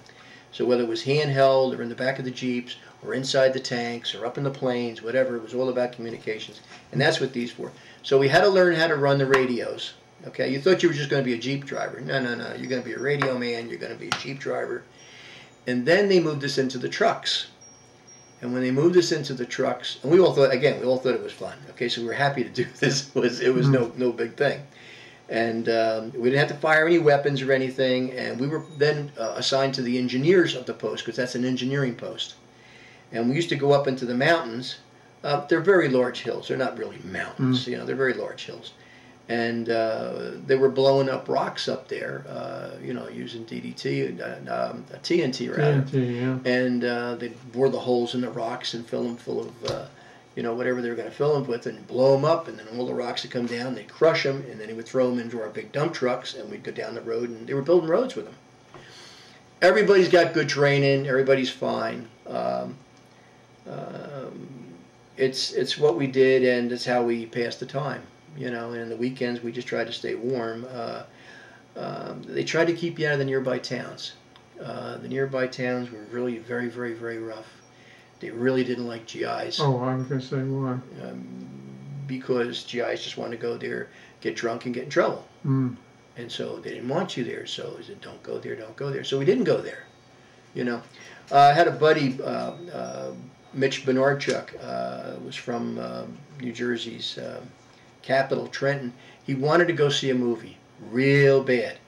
S2: So whether it was handheld or in the back of the jeeps or inside the tanks or up in the planes, whatever, it was all about communications, and that's what these were. So we had to learn how to run the radios. Okay, you thought you were just going to be a jeep driver. No, no, no. You're going to be a radio man. You're going to be a jeep driver. And then they moved us into the trucks. And when they moved us into the trucks, and we all thought again, we all thought it was fun. Okay, so we were happy to do <laughs> this. It was it was no no big thing, and um, we didn't have to fire any weapons or anything. And we were then uh, assigned to the engineers of the post because that's an engineering post. And we used to go up into the mountains. Uh, they're very large hills. They're not really mountains. You know, they're very large hills. And uh, they were blowing up rocks up there, uh, you know, using DDT, uh, um, TNT rather
S1: TNT, yeah.
S2: and uh, they'd bore the holes in the rocks and fill them full of, uh, you know, whatever they were going to fill them with, and blow them up, and then all the rocks would come down. They'd crush them, and then he would throw them into our big dump trucks, and we'd go down the road, and they were building roads with them. Everybody's got good training. Everybody's fine. Um, um, it's it's what we did, and it's how we passed the time. You know, and in the weekends we just tried to stay warm. Uh, um, they tried to keep you out of the nearby towns. Uh, the nearby towns were really very, very, very rough. They really didn't like GIs
S1: Oh, I was gonna say why.
S2: um, because GIs just wanted to go there, get drunk, and get in trouble.
S1: Mm.
S2: And so they didn't want you there. So they said, don't go there, don't go there. So we didn't go there. You know, uh, I had a buddy, uh, uh, Mitch Bernardchuk, uh, was from uh, New Jersey's uh, capital, Trenton. He wanted to go see a movie real bad.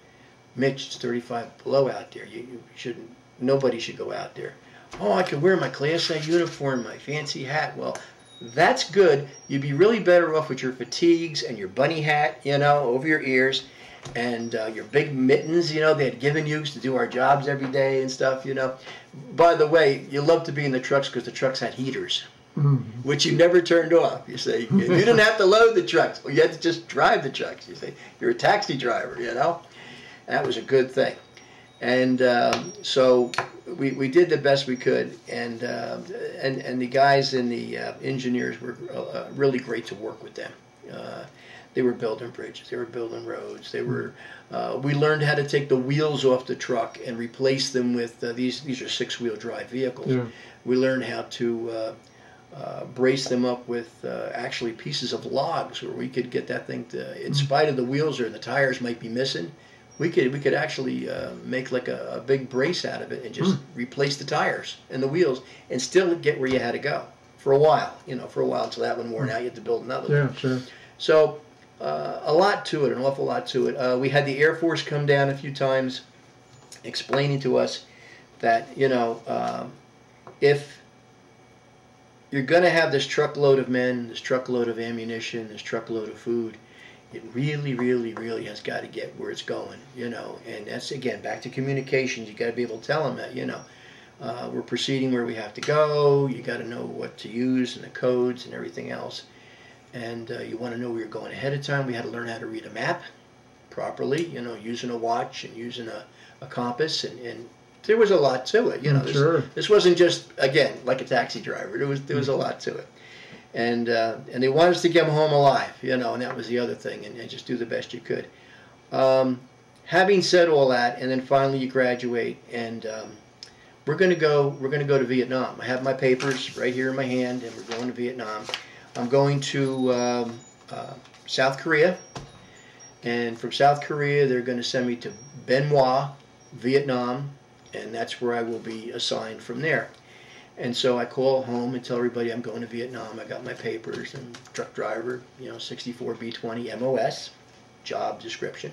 S2: Mitch, it's 35 below out there. You, you shouldn't. Nobody should go out there. Oh, I could wear my Class A uniform, my fancy hat. Well, that's good. You'd be really better off with your fatigues and your bunny hat, you know, over your ears, and uh, your big mittens, you know, they had given you to do our jobs every day and stuff, you know. By the way, you love to be in the trucks because the trucks had heaters,
S1: Mm.
S2: which you never turned off. You see, you <laughs> didn't have to load the trucks. You had to just drive the trucks. You see, you're a taxi driver, you know. That was a good thing. And um, so we, we did the best we could, and uh, and and the guys and the uh, engineers were uh, really great to work with them. Uh, They were building bridges. They were building roads. They were. Uh, we learned how to take the wheels off the truck and replace them with uh, these. These are six-wheel drive vehicles.
S1: Yeah.
S2: We learned how to uh, brace them up with uh, actually pieces of logs, where we could get that thing to, in spite of the wheels or the tires might be missing, we could we could actually uh, make like a, a big brace out of it and just replace the tires and the wheels and still get where you had to go for a while. You know, for a while until that one wore out, you had to build another. one.
S1: Yeah, sure.
S2: So uh, a lot to it, an awful lot to it. Uh, we had the Air Force come down a few times, explaining to us that you know um, if you're going to have this truckload of men, this truckload of ammunition, this truckload of food, it really, really, really has got to get where it's going. You know, and that's again back to communications. You got to be able to tell them that you know. Uh, we're proceeding where we have to go. You got to know what to use and the codes and everything else and uh, you want to know where you're going ahead of time. We had to learn how to read a map properly, you know, using a watch and using a, a compass, and, and there was a lot to it. You know, this,
S1: Sure.
S2: this wasn't just again like a taxi driver. There was there was a lot to it, and uh, and they wanted us to get home alive, you know, and that was the other thing, and, and just do the best you could. Um, having said all that, and then finally you graduate, and um, we're going to go. We're going to go to Vietnam. I have my papers right here in my hand, and we're going to Vietnam. I'm going to um, uh, South Korea, and from South Korea they're going to send me to Bien Hoa, Vietnam, and that's where I will be assigned from there. And so I call home and tell everybody I'm going to Vietnam. I got my papers and truck driver, you know, 64 B20 MOS, job description.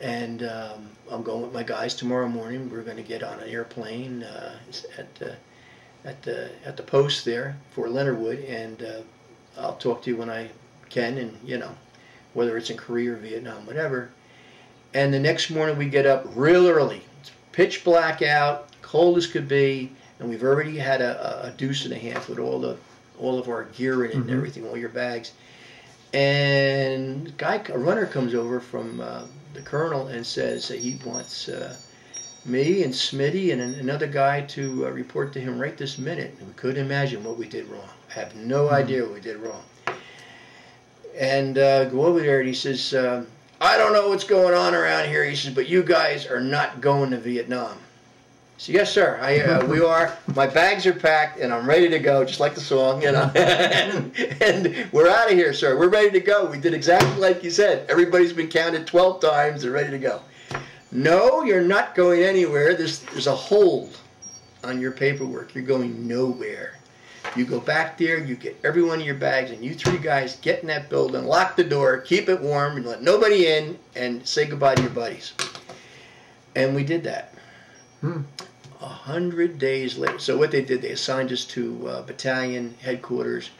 S2: And um, I'm going with my guys tomorrow morning. We're going to get on an airplane uh, at uh, at the at the post there Fort Leonard Wood, and uh, I'll talk to you when I can, and you know, whether it's in Korea or Vietnam, whatever. And the next morning we get up real early. Pitch black out, cold as could be, and we've already had a, a deuce and a half with all the all of our gear in it and
S1: Mhm.
S2: everything, all your bags. And a guy, a runner comes over from uh, the colonel and says that he wants uh, me and Smitty and an- another guy to uh, report to him right this minute. And we couldn't imagine what we did wrong. I have no idea what we did wrong. And uh, go over there and he says, um I don't know what's going on around here. He says, but you guys are not going to Vietnam. I said, yes, sir. I, uh, we <laughs> are. My bags are packed and I'm ready to go, just like the song, you know. and, <laughs> and we're out of here, sir. We're ready to go. We did exactly like you said. Everybody's been counted 12 times. They're ready to go. No, you're not going anywhere. There's, there's a hold on your paperwork. You're going nowhere. You go back there, you get every one of your bags, and you three guys get in that building, lock the door, keep it warm, and let nobody in, and say goodbye to your buddies. And we did that.
S1: Hmm.
S2: A hundred days later. So what they did, they assigned us to uh, battalion headquarters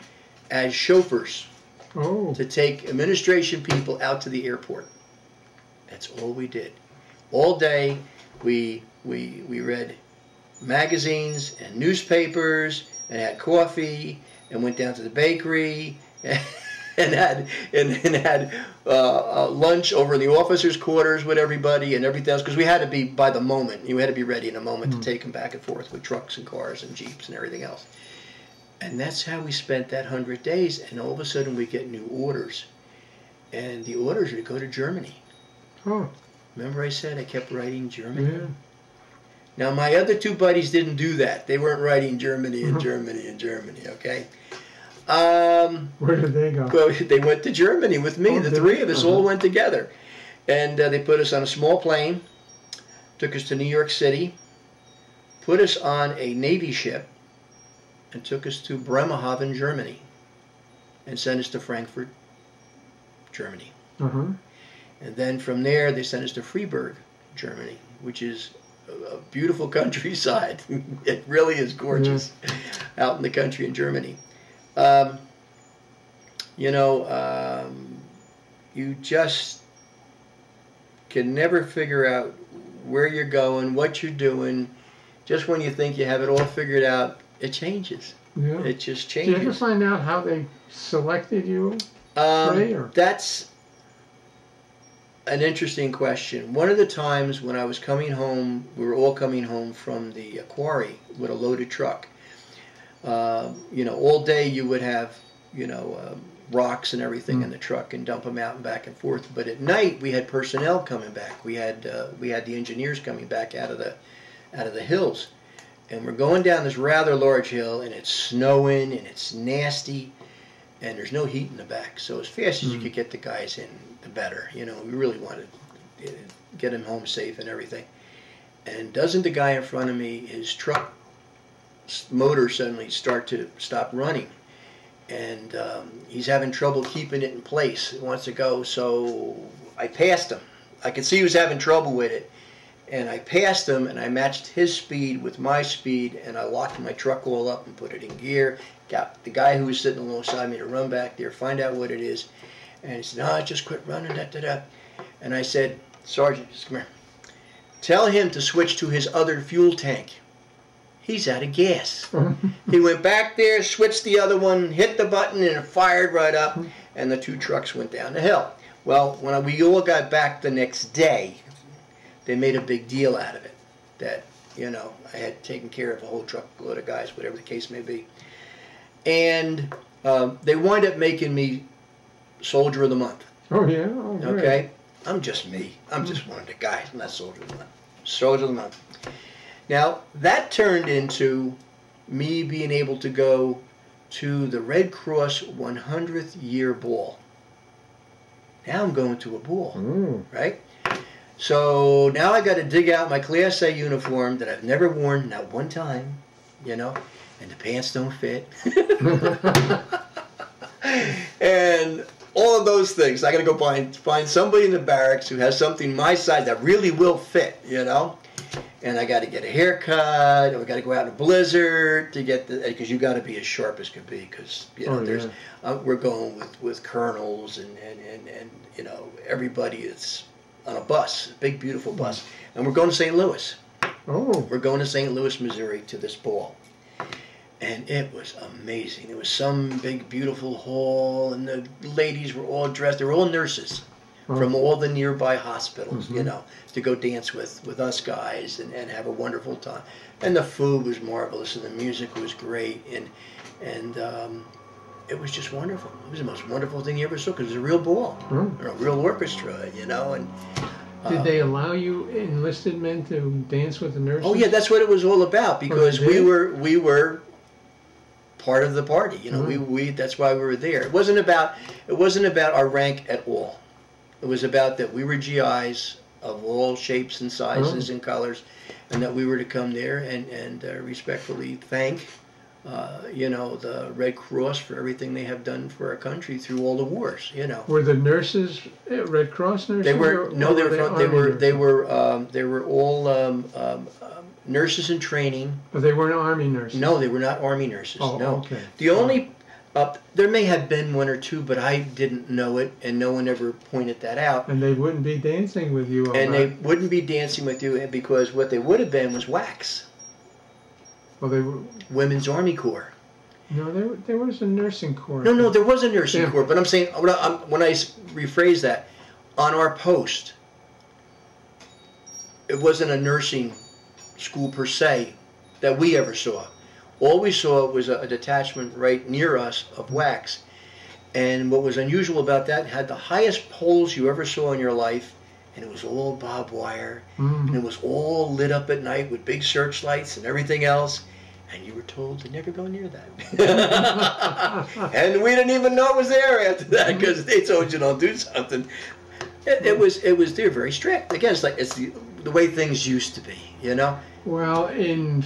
S2: as chauffeurs
S1: Oh,
S2: to take administration people out to the airport. That's all we did. All day we we we read magazines and newspapers and had coffee and went down to the bakery <laughs> and had and, and had uh, uh, lunch over in the officers' quarters with everybody and everything else because we had to be by the moment. You had to be ready in a moment
S1: Mm.
S2: to take them back and forth with trucks and cars and jeeps and everything else. And that's how we spent that hundred days. And all of a sudden, we get new orders, and the orders are to go to Germany.
S1: oh,
S2: Remember, I said I kept writing Germany.
S1: yeah.
S2: Now, my other two buddies didn't do that. They weren't writing Germany and. <laughs> Germany and Germany. Okay. Um,
S1: Where did they go?
S2: well, they went to Germany with me.
S1: Oh,
S2: the three of us
S1: Uh-huh.
S2: all went together, and uh, they put us on a small plane, took us to New York City, put us on a Navy ship, and took us to Bremerhaven, Germany, and sent us to Frankfurt, Germany.
S1: Uh huh.
S2: And then from there, they sent us to Freiburg, Germany, which is a, beautiful countryside. <laughs> it really is gorgeous out in the country in Germany. Um, you know, um, you just can never figure out where you're going, what you're doing. Just when you think you have it all figured out, it changes.
S1: Yeah.
S2: It just changes.
S1: Did you ever find out how they selected you?
S2: Um, that's an interesting question. One of the times when I was coming home, we were all coming home from the uh, quarry with a loaded truck. Um, you know, all day you would have, you know, um, rocks and everything in the truck and dump them out and back and forth. But at night we had personnel coming back. We had uh, we had the engineers coming back out of the out of the hills, and we're going down this rather large hill, and it's snowing and it's nasty, and there's no heat in the back. So as fast as you
S1: Mm.
S2: could get the guys in, the better. You know, we really wanted to get him home safe and everything. And doesn't the guy in front of me, his truck motor suddenly start to stop running? And um, he's having trouble keeping it in place. It wants to go, so I passed him. I could see he was having trouble with it. And I passed him and I matched his speed with my speed and I locked my truck all up and put it in gear. Got the guy who was sitting alongside me to run back there, find out what it is. And he said, No, just quit running, da da da. And I said, Sergeant, just come here. Tell him to switch to his other fuel tank. He's out of gas. <laughs> he went back there, switched the other one, hit the button, and it fired right up, and the two trucks went down the hill. Well, when we all got back the next day, they made a big deal out of it. That, you know, I had taken care of a whole truckload of guys, whatever the case may be. And um, they wind up making me Soldier of the Month.
S1: Oh yeah. Oh.
S2: Okay, I'm just me. I'm just one of the guys. I'm not soldier of the month. Soldier of the month. Now that turned into me being able to go to the Red Cross 100th year ball. Now I'm going to a ball,
S1: Oh.
S2: right? So now I got to dig out my Class A uniform that I've never worn not one time, you know, and the pants don't fit. <laughs> <laughs> and all of those things. I got to go find find somebody in the barracks who has something my size that really will fit, you know. And I got to get a haircut. And we got to go out in a blizzard to get the because you got to be as sharp as could be because you know
S1: Oh,
S2: there's
S1: yeah.
S2: uh, we're going with with colonels and and and and you know everybody is on a bus, a big beautiful bus, and we're going to St. Louis.
S1: Oh.
S2: We're going to St. Louis, Missouri to this ball. And it was amazing. It was some big, beautiful hall, and the ladies were all dressed. They were all nurses from all the nearby hospitals, you
S1: Mhm.
S2: know, to go dance with, with us guys and, and have a wonderful time. And the food was marvelous, and the music was great, and and um, it was just wonderful. It was the most wonderful thing you ever saw because it was a real ball,
S1: Oh.
S2: a real orchestra, you know. And
S1: Did
S2: uh,
S1: they allow you enlisted men to dance with the nurses?
S2: Oh yeah, that's what it was all about because we were we were part of the party. You know, we,
S1: Mhm.
S2: we that's why we were there. It wasn't about it wasn't about our rank at all. It was about that we were GIs of all shapes and sizes and colors, and that we were to come there and and uh, respectfully thank. Uh, you know the Red Cross for everything they have done for our country through all the wars. You know,
S1: Were the nurses uh, Red Cross nurses?
S2: they were no, they were from, they were
S1: nurses?
S2: they were um, they were all um, um, um, nurses in training.
S1: But they weren't army nurses.
S2: No, they were not army nurses.
S1: Oh,
S2: no.
S1: okay.
S2: The only uh, there may have been one or two, but I didn't know it, and no one ever pointed that out.
S1: And they wouldn't be dancing with you.
S2: And they wouldn't be dancing with you because what they would have been was WACs,
S1: Well, they were.
S2: Women's Army Corps.
S1: No, there, there was a nursing corps.
S2: No, no, there was a nursing
S1: Yeah.
S2: corps, but I'm saying when I, I'm- when I rephrase that, on our post, it wasn't a nursing school per se that we ever saw. All we saw was a, a detachment right near us of WACs, and what was unusual about that had the highest poles you ever saw in your life, and it was all barbed wire, and
S1: Mhm.
S2: it was all lit up at night with big searchlights and everything else. And you were told to never go near that. <laughs> and we didn't even know it was there after that because they told you don't do something. It, it was it was they're very strict. Again, it's like it's the, the way things used to be, you know.
S1: Well, in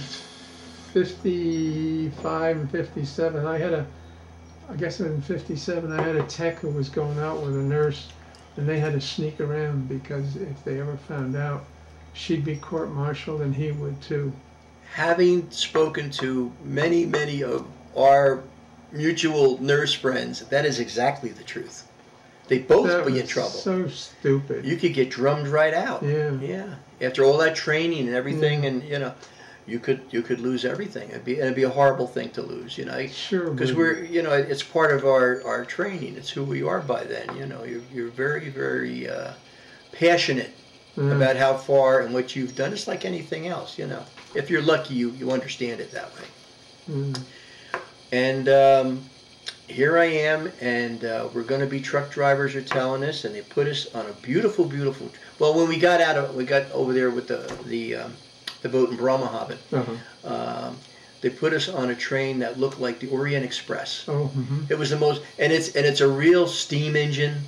S1: 55 and 57, I had a, I guess in 57, I had a tech who was going out with a nurse, and they had to sneak around because if they ever found out, she'd be court-martialed and he would too.
S2: Having spoken to many many of our mutual nurse friends, that is exactly the truth. They both
S1: That
S2: be in trouble.
S1: So stupid.
S2: you could get drummed right out.
S1: yeah.
S2: Yeah, after all that training and everything,
S1: Yeah.
S2: and you know, you could you could lose everything. It'd be it'd be a horrible thing to lose. You know,
S1: Sure.
S2: because we're you know it's part of our our training. It's who we are by then. You know, you're you're very very uh, passionate
S1: Yeah.
S2: about how far and what you've done. It's like anything else. You know, if you're lucky, you you understand it that way.
S1: Mm.
S2: And um, here I am, and uh, we're going to be truck drivers are telling us, and they put us on a beautiful, beautiful. Well, when we got out of, we got over there with the the um, the boat in Bremerhaven.
S1: Uh-huh.
S2: Um, they put us on a train that looked like the Orient Express.
S1: Oh, mhm.
S2: It was the most, and it's and it's a real steam engine.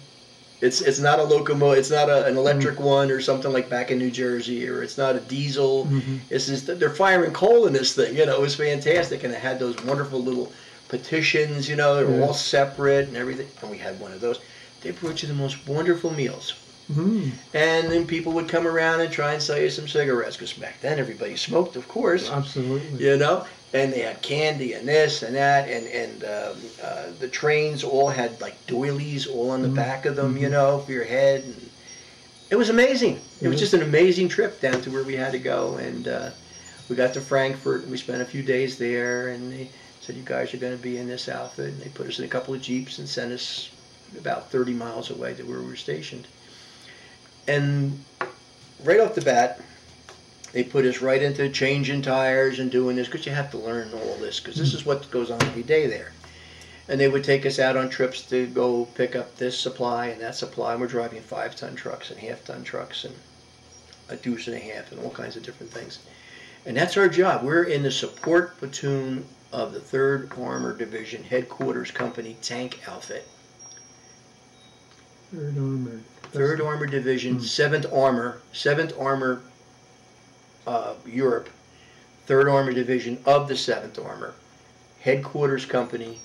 S2: It's it's not a locomotive. It's not a, an electric one or something like back in New Jersey, or it's not a diesel.
S1: Mhm.
S2: It's just that they're firing coal in this thing. You know, it was fantastic, and it had those wonderful little petitions. You know, they were
S1: Yeah.
S2: all separate and everything. And we had one of those. They brought you the most wonderful meals.
S1: Mhm.
S2: And then people would come around and try and sell you some cigarettes, because back then everybody smoked, of course
S1: Absolutely.
S2: you know and they had candy and this and that and and um, uh, the trains all had like doilies all on the
S1: Mhm.
S2: back of them you
S1: Mhm.
S2: know for your head and it was amazing it was
S1: Mhm.
S2: just an amazing trip down to where we had to go and uh, we got to frankfurt and we spent a few days there and they said you guys are going to be in this outfit and they put us in a couple of jeeps and sent us about 30 miles away to where we were stationed and right off the bat they put us right into changing tires and doing this because you have to learn all this because this is what goes on every day there. And they would take us out on trips to go pick up this supply and that supply. And we're driving five ton trucks and half ton trucks and a deuce and a half and all kinds of different things. And that's our job. We're in the support platoon of the 3rd Armored Division Headquarters Company tank outfit.
S1: Third armored.
S2: Third Armored Division,
S1: Hmm.
S2: Seventh Armor, Seventh Armor, uh, Europe, Third Armored Division of the Seventh Armor, headquarters company,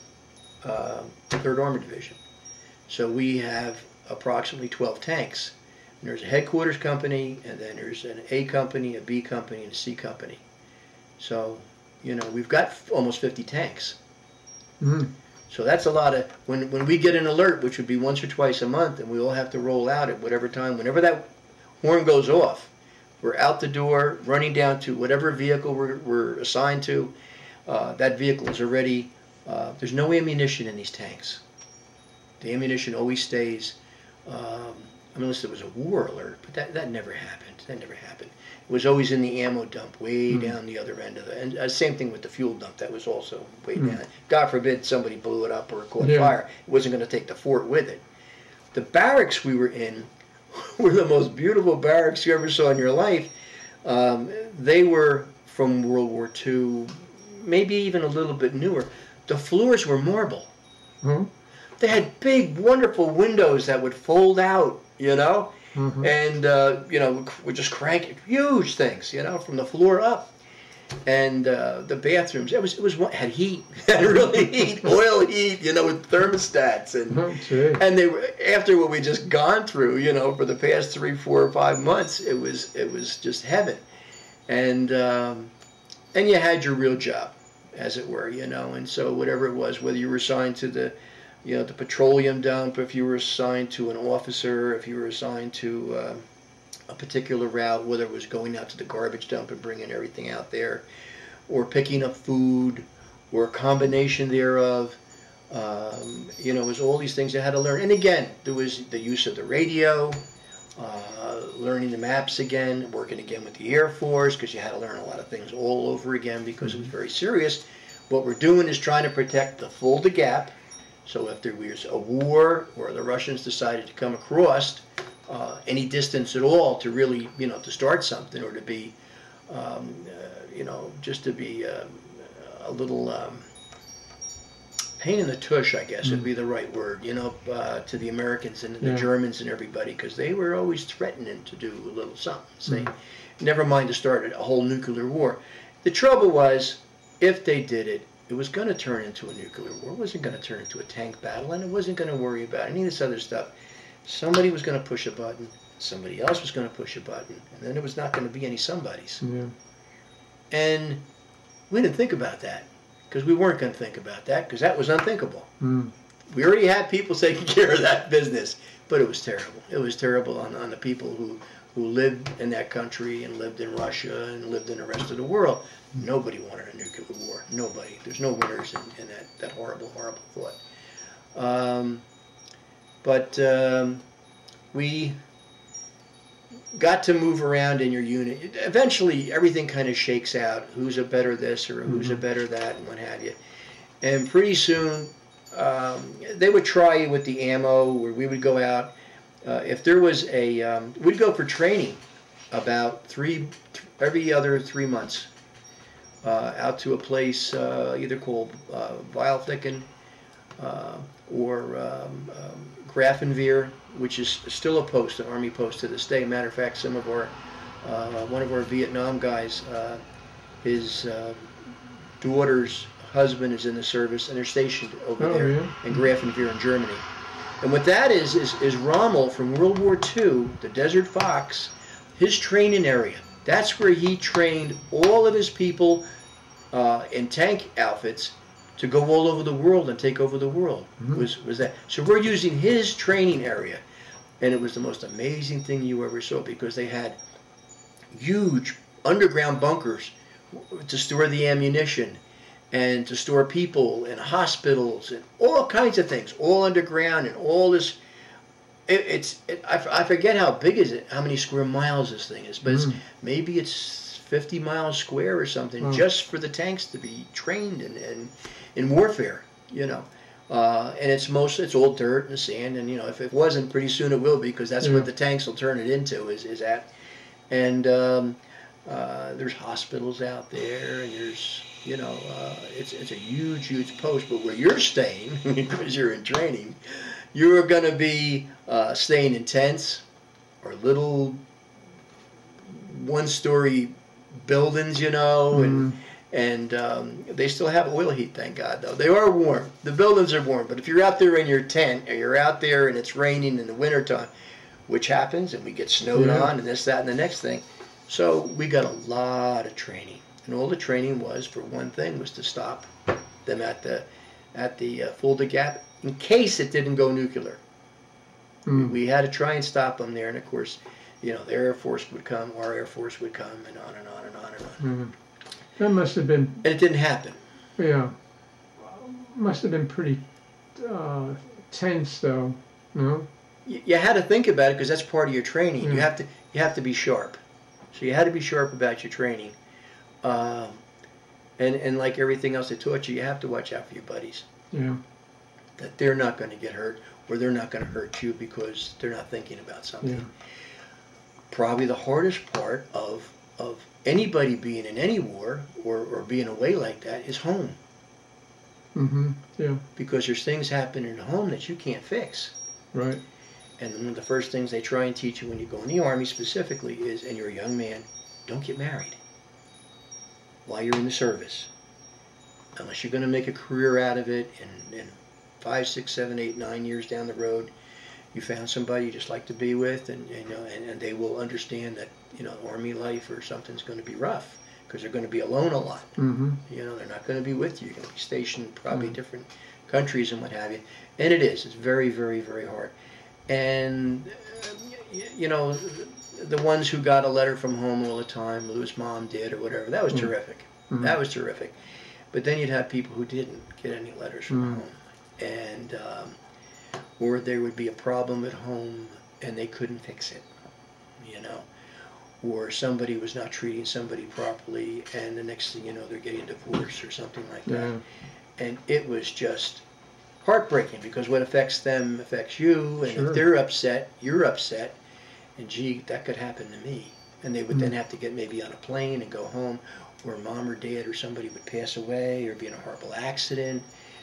S2: uh, Third Armored Division. So we have approximately 12 tanks. And there's a headquarters company, and then there's an A company, a B company, and a C company. So, you know, we've got f- almost 50 tanks.
S1: Mhm.
S2: So that's a lot of when when we get an alert, which would be once or twice a month, and we all have to roll out at whatever time, whenever that horn goes off, we're out the door, running down to whatever vehicle we're, we're assigned to. Uh, that vehicle is already. Uh, there's no ammunition in these tanks. The ammunition always stays. Um, unless there was a war alert, but that, that never happened. That never happened. It was always in the ammo dump, way
S1: Hmm.
S2: down the other end of the. And uh, same thing with the fuel dump. That was also way
S1: Hmm.
S2: down. God forbid somebody blew it up or caught
S1: Yeah.
S2: fire. It wasn't going to take the fort with it. The barracks we were in <laughs> were the most beautiful barracks you ever saw in your life. Um, they were from World War II, maybe even a little bit newer. The floors were marble.
S1: Oh.
S2: They had big, wonderful windows that would fold out, you know,
S1: Mhm.
S2: and uh, you know we just crank it, huge things, you know, from the floor up. And uh, the bathrooms, it was it was had heat, <laughs> had really heat, oil heat, you know, with thermostats and
S1: Oh, gee.
S2: and they were after what we just gone through, you know, for the past three, four, or five months. It was it was just heaven, and um, and you had your real job, as it were, you know. And so whatever it was, whether you were assigned to the, you know, the petroleum dump, if you were assigned to an officer, if you were assigned to um, a particular route, whether it was going out to the garbage dump and bringing everything out there, or picking up food, or a combination thereof. Um, you know, it was all these things I had to learn. And again, there was the use of the radio, uh, learning the maps again, working again with the Air Force because you had to learn a lot of things all over again because it was very serious. What we're doing is trying to protect the Fulda Gap. So if there was a war or the Russians decided to come across uh, any distance at all to really, you know, to start something or to be, um, uh, you know, just to be um, a little. Um, pain in the tush, I guess would be the right word, you know, uh, to the Americans and the
S1: Yeah.
S2: Germans and everybody, because they were always threatening to do a little something. Say,
S1: Mm.
S2: never mind to start a whole nuclear war. The trouble was, if they did it, it was going to turn into a nuclear war. It wasn't going to turn into a tank battle, and it wasn't going to worry about any of this other stuff. Somebody was going to push a button. Somebody else was going to push a button, and then there was not going to be any somebodies.
S1: Yeah.
S2: And we didn't think about that because we weren't going to think about that because that was unthinkable.
S1: Mm.
S2: We already had people <laughs> taking care of that business, but it was terrible. It was terrible on, on the people who, who lived in that country and lived in Russia and lived in the rest of the world. Nobody wanted a nuclear war. Nobody. There's no winners in, in that, that horrible, horrible thought. Um, but um, we got to move around in your unit. Eventually, everything kind of shakes out. Who's a better this or who's a
S1: Mhm.
S2: better that, and what have you. And pretty soon, um, they would try you with the ammo, where we would go out. Uh, if there was a, um, we'd go for training about three, every other three months, uh, out to a place uh, either called uh, Wildflecken uh, or um, um, Grafenwehr, which is still a post, an army post to this day. Matter of fact, some of our, uh, one of our Vietnam guys, uh, his uh, daughter's husband is in the service, and they're stationed over
S1: Oh,
S2: there
S1: yeah.
S2: in Grafenwehr in Germany. And what that is, is, is Rommel from World War II, the Desert Fox, his training area. That's where he trained all of his people uh, in tank outfits to go all over the world and take over the world.
S1: Mhm.
S2: Was was that? So we're using his training area, and it was the most amazing thing you ever saw because they had huge underground bunkers to store the ammunition and to store people and hospitals and all kinds of things, all underground and all this. It, it's it, I, f- I forget how big is it, how many square miles this thing is, but it's,
S1: Mm.
S2: maybe it's 50 miles square or something
S1: Wow.
S2: just for the tanks to be trained in in, in warfare, you know. Uh, and it's most it's all dirt and sand, and you know if it wasn't, pretty soon it will be because that's
S1: Yeah.
S2: what the tanks will turn it into is is at. And um, uh, there's hospitals out there, and there's you know uh, it's it's a huge huge post. But where you're staying <laughs> because you're in training, you're going to be uh, staying in tents or little one-story buildings, you know, and
S1: Mm.
S2: and um, they still have oil heat, thank God. Though they are warm, the buildings are warm. But if you're out there in your tent, or you're out there and it's raining in the wintertime, which happens, and we get snowed
S1: Yeah.
S2: on, and this, that, and the next thing. So we got a lot of training, and all the training was for one thing was to stop them at the at the uh, Fulda Gap in case it didn't go nuclear.
S1: Mm.
S2: We had to try and stop them there, and of course, you know, their Air Force would come, our Air Force would come, and on and on
S1: Mm. That must have been,
S2: And it didn't happen.
S1: yeah, must have been pretty uh, tense, though. No.
S2: you, you had to think about it because that's part of your training. You have to you have to be sharp. So you had to be sharp about your training. Um, and and like everything else they taught you, you have to watch out for your buddies.
S1: Yeah.
S2: That they're not going to get hurt or they're not going to hurt you because they're not thinking about something.
S1: Yeah.
S2: Probably the hardest part of of anybody being in any war or, or being away like that is home
S1: Mm-hmm. Yeah.
S2: because there's things happening at home that you can't fix.
S1: Right.
S2: And one of the first things they try and teach you when you go in the army specifically is, and you're a young man, don't get married while you're in the service. Unless you're going to make a career out of it and, and five, six, seven, eight, nine years down the road, you found somebody you just like to be with and, you know, and, and they will understand that, you know, army life or something's going to be rough because they're going to be alone a lot.
S1: Mm-hmm.
S2: You know, they're not going to be with you. You're going to be stationed probably
S1: Mm.
S2: different countries and what have you. And it is. It's very, very, very hard. And, uh, you know, the ones who got a letter from home all the time, Lou's mom did or whatever, that was
S1: Mm.
S2: terrific.
S1: Mhm.
S2: That was terrific. But then you'd have people who didn't get any letters from
S1: Mm.
S2: home. And, um, or there would be a problem at home and they couldn't fix it, you know or somebody was not treating somebody properly, and the next thing you know, they're getting divorced or something like that.
S1: Yeah.
S2: And it was just heartbreaking because what affects them affects you, and
S1: Sure.
S2: if they're upset, you're upset, and gee, that could happen to me. And they would then
S1: Mm.
S2: have to get maybe on a plane and go home, or mom or dad or somebody would pass away or be in a horrible accident.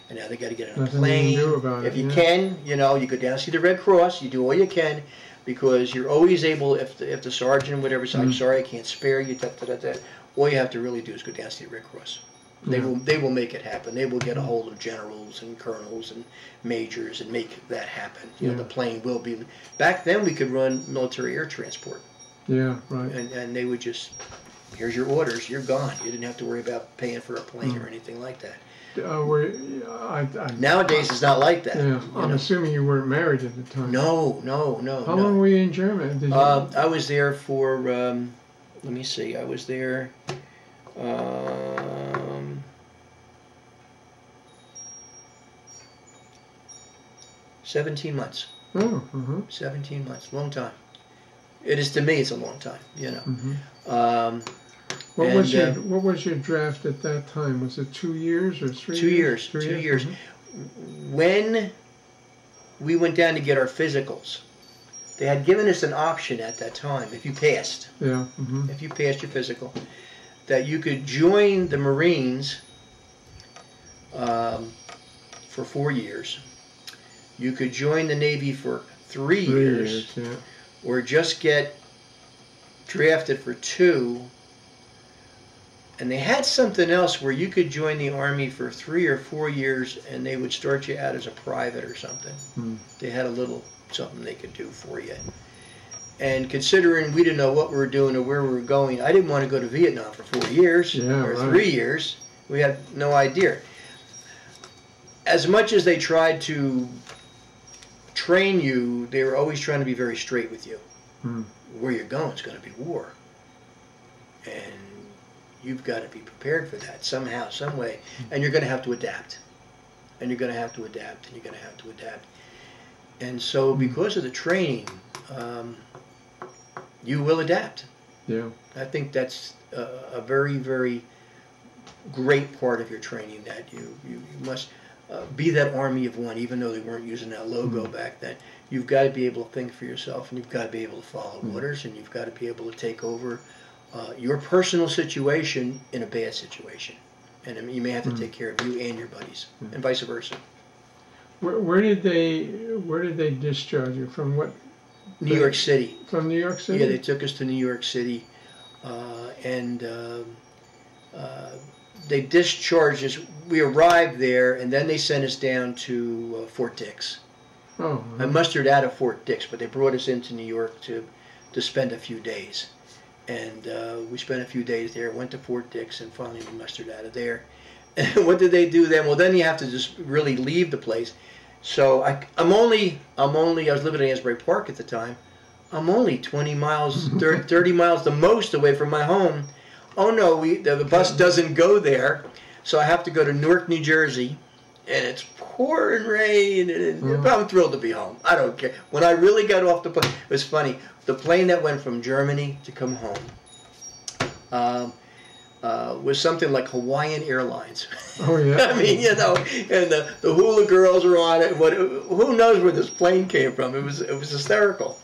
S2: And now they got to get on a plane. if
S1: it,
S2: you
S1: yeah.
S2: can, you know, you go down see the Red Cross. You do all you can because you're always able. If the, if the sergeant or whatever says, "I'm
S1: Mm.
S2: sorry, I can't spare you," da, da, da, da, all you have to really do is go down see the Red Cross. They
S1: Yeah.
S2: will they will make it happen. They will get a hold of generals and colonels and majors and make that happen. You know, the plane will be. Back then, we could run military air transport,
S1: Yeah. Right.
S2: and and they would just. Here's your orders. You're gone. You didn't have to worry about paying for a plane
S1: Mm.
S2: or anything like that.
S1: Uh, were, I, I,
S2: Nowadays, it's not like that.
S1: yeah. I'm
S2: know.
S1: assuming you weren't married at the time.
S2: No, no, no.
S1: How
S2: no.
S1: long were you in Germany?
S2: Uh, I was there for, um, let me see, I was there, um, seventeen months.
S1: oh. Uh-huh.
S2: Seventeen months, long time. It is to me, it's a long time. You know.
S1: hmm
S2: Um,
S1: What was your
S2: uh,
S1: What was your draft at that time? Was it two years or three?
S2: two years.
S1: Two
S2: Two years.
S1: Mhm.
S2: when we went down to get our physicals, they had given us an option at that time, if you passed,
S1: Yeah. hmm
S2: if you passed your physical, that you could join the Marines um, for four years. You could join the Navy for three,
S1: Three
S2: years,
S1: years. Yeah.
S2: or just get drafted for two. And they had something else where you could join the Army for three or four years and they would start you out as a private or something.
S1: Hmm.
S2: They had a little something they could do for you. And considering we didn't know what we were doing or where we were going, I didn't want to go to Vietnam for four years
S1: Yeah,
S2: or
S1: right.
S2: three years. We had no idea. As much as they tried to train you, they were always trying to be very straight with you.
S1: Hmm.
S2: Where you're going is going to be war. And you've got to be prepared for that somehow, some way. And you're going to have to adapt. And you're going to have to adapt, and you're going to have to adapt. And so, because of the training, um, you will adapt.
S1: Yeah.
S2: I think that's a, a very, very great part of your training that you, you, you must uh, be that army of one, even though they weren't using that logo
S1: Mhm.
S2: back then. You've got to be able to think for yourself and you've got to be able to follow
S1: Mhm.
S2: orders and you've got to be able to take over uh, your personal situation in a bad situation. And you may have to
S1: Mhm.
S2: take care of you and your buddies
S1: Mhm.
S2: and vice versa.
S1: Where, where did they Where did they discharge you from? What
S2: New
S1: Right.
S2: York City.
S1: from New York City?
S2: Yeah, they took us to New York City, uh, and um uh, they discharged us. We arrived there, and then they sent us down to uh, Fort Dix.
S1: oh.
S2: I mustered out of Fort Dix, but they brought us into New York to to spend a few days, and uh, we spent a few days there. Went to Fort Dix, and finally we mustered out of there. <laughs> And what did they do then? Well, then you have to just really leave the place. So I, I'm only, I'm only, I was living in Asbury Park at the time. I'm only 20 miles, <laughs> 30, 30 miles the most away from my home. Oh no, we, the, the bus doesn't go there. So I have to go to Newark, New Jersey, and it's pouring rain. And
S1: Mm.
S2: I'm thrilled to be home. I don't care. When I really got off the bus, it was funny. The plane that went from Germany to come home um, uh, was something like Hawaiian Airlines.
S1: Oh yeah. <laughs>
S2: I mean, you know, and the, the hula girls were on it. What? Who knows where this plane came from? It was it was hysterical.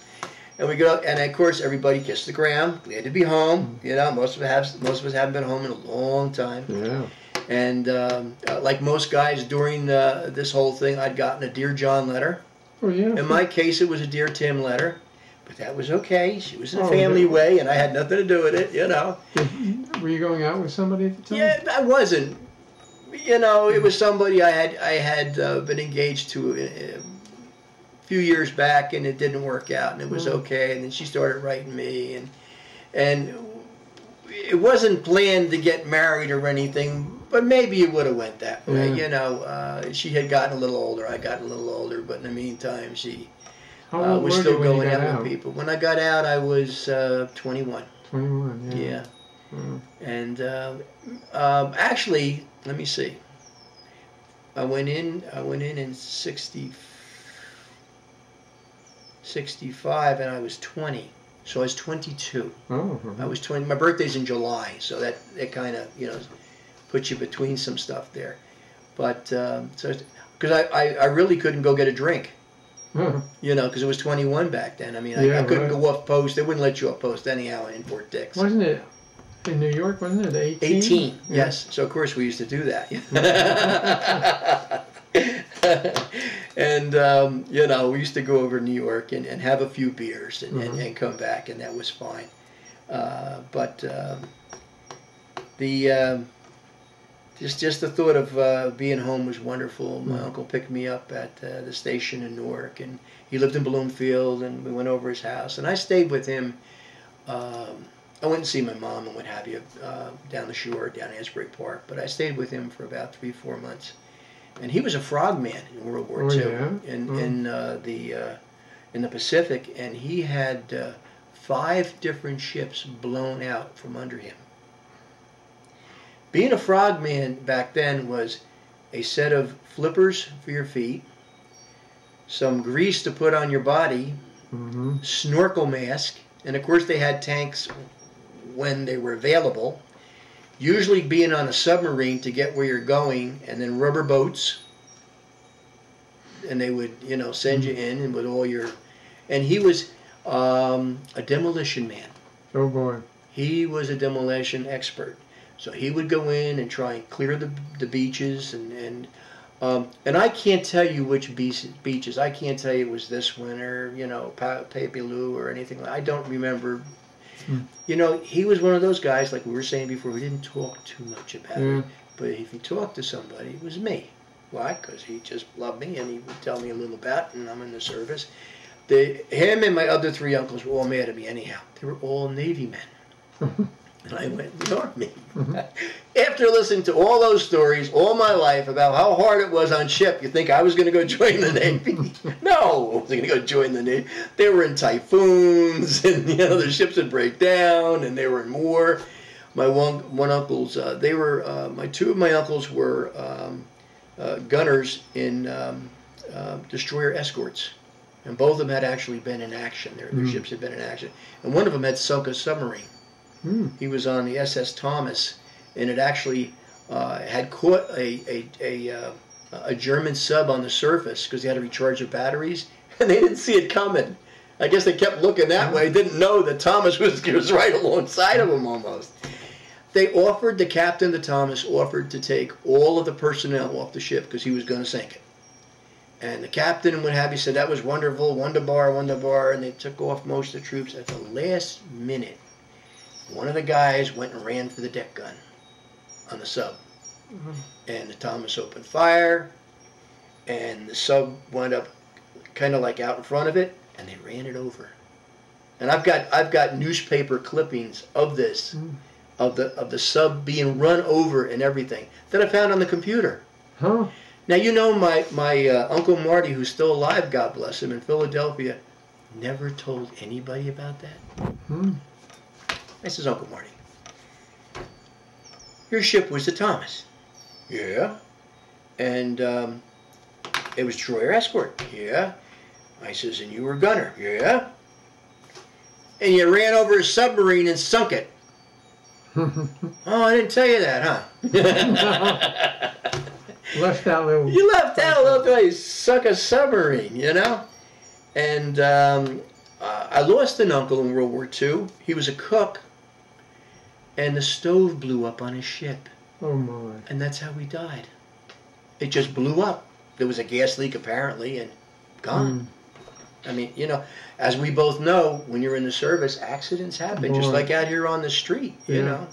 S2: And we go, and of course everybody kissed the ground. Glad to be home. You know, most of us have most of us haven't been home in a long time.
S1: Yeah.
S2: And um, uh, like most guys during uh, this whole thing, I'd gotten a Dear John letter.
S1: Oh yeah.
S2: In my case, it was a Dear Tim letter. But that was okay. She was in a
S1: Oh,
S2: family
S1: yeah.
S2: way, and I had nothing to do with it, you know. <laughs>
S1: Were you going out with somebody at the time?
S2: Yeah, I wasn't. You know, it was somebody I had I had uh, been engaged to a, a few years back, and it didn't work out, and it was
S1: Mm.
S2: okay. And then she started writing me, and and it wasn't planned to get married or anything, but maybe it would have went that way.
S1: Yeah.
S2: You know, uh, she had gotten a little older, I got a little older, but in the meantime, she
S1: How
S2: uh,
S1: old
S2: was
S1: were
S2: still
S1: you when you
S2: going
S1: got
S2: out,
S1: out?
S2: with people. When I got out, I was uh, 21.
S1: Twenty-one. Yeah.
S2: yeah.
S1: Mm.
S2: And uh, um, actually, let me see. I went in. I went in in 60, 65, and I was 20. So I was 22.
S1: Oh. uh-huh.
S2: I was 20. My birthday's in July, so that that kind of you know puts you between some stuff there. But um, so because I, I I really couldn't go get a drink. You know, because it was 21 back then. I mean, I,
S1: Yeah,
S2: I couldn't
S1: right.
S2: go off post. They wouldn't let you off post anyhow in Fort Dix.
S1: Wasn't it in New York? Wasn't it eighteen?
S2: 18,
S1: Yeah.
S2: yes. So, of course, we used to do that. <laughs> <laughs> and, um, you know, we used to go over to New York and, and have a few beers and, and,
S1: Mhm.
S2: and come back, and that was fine. Uh, but um, the um, just just the thought of uh, being home was wonderful. My
S1: Mhm.
S2: uncle picked me up at uh, the station in Newark, and he lived in Bloomfield, and we went over his house, and I stayed with him. Um, I went and see my mom and what have you uh, down the shore, down Asbury Park. But I stayed with him for about three, four months, and he was a frogman in World War
S1: Oh,
S2: II
S1: yeah?
S2: in
S1: Oh.
S2: in uh, the uh, in the Pacific, and he had uh, five different ships blown out from under him. Being a frogman back then was a set of flippers for your feet, some grease to put on your body,
S1: Mm-hmm.
S2: snorkel mask, and of course they had tanks when they were available. Usually being on a submarine to get where you're going, and then rubber boats, and they would you know send you in and with all your, and he was um, a demolition man.
S1: Oh boy.
S2: He was a demolition expert. So he would go in and try and clear the, the beaches and and um, and I can't tell you which beach, beaches. I can't tell you it was this winter, you know, pa- Peleliu or anything. like I don't remember.
S1: Hmm.
S2: You know, he was one of those guys, like we were saying before. We didn't talk too much about
S1: Yeah.
S2: it, but if he talked to somebody, it was me. Why? Because he just loved me and he would tell me a little about, it, and I'm in the service. The him and my other three uncles were all mad at me anyhow. They were all Navy men. <laughs> And I went in the Army. After listening to all those stories all my life about how hard it was on ship, you think I was going to go join the Navy? <laughs> no, I wasn't going to go join the Navy. They were in typhoons, <laughs> and you know the ships would break down, and they were in war. My one one uncles, uh, they were uh, my two of my uncles were um, uh, gunners in um, uh, destroyer escorts, and both of them had actually been in action. Their, their
S1: Mm.
S2: ships had been in action, and one of them had sunk a submarine.
S1: Hmm.
S2: He was on the SS Thomas, and it actually uh, had caught a a, a, uh, a German sub on the surface because they had to recharge their batteries, <laughs> and they didn't see it coming. I guess they kept looking that way, didn't know that Thomas <laughs> was, was right alongside of them almost. They offered, the captain the Thomas offered to take all of the personnel off the ship because he was going to sink it. And the captain and what have you said that was wonderful, wonderbar, wonderbar, and they took off most of the troops at the last minute one of the guys went and ran for the deck gun on the sub.
S1: Mhm.
S2: And the Thomas opened fire, and the sub wound up kind of like out in front of it, and they ran it over. And I've got I've got newspaper clippings of this,
S1: Mm.
S2: of the of the sub being run over and everything that I found on the computer.
S1: Huh?
S2: Now you know my my uh, uncle Marty, who's still alive, God bless him, in Philadelphia, never told anybody about that.
S1: Hmm.
S2: This is Uncle Marty. Your ship was the Thomas. Yeah. And um, it was Troyer Escort. Yeah. I says, and you were gunner. Yeah. And you ran over a submarine and sunk it. <laughs> Oh, I didn't tell you that, huh? <laughs>
S1: Left that little.
S2: You left out a little bit. You suck a submarine, you know. And um, uh, I lost an uncle in World War II. He was a cook, and the stove blew up on his ship,
S1: Oh my.
S2: and that's how he died. It just blew up. There was a gas leak apparently, and gone.
S1: Hmm.
S2: I mean, you know, as we both know, when you're in the service, accidents happen, just like out here on the street, you
S1: Yeah.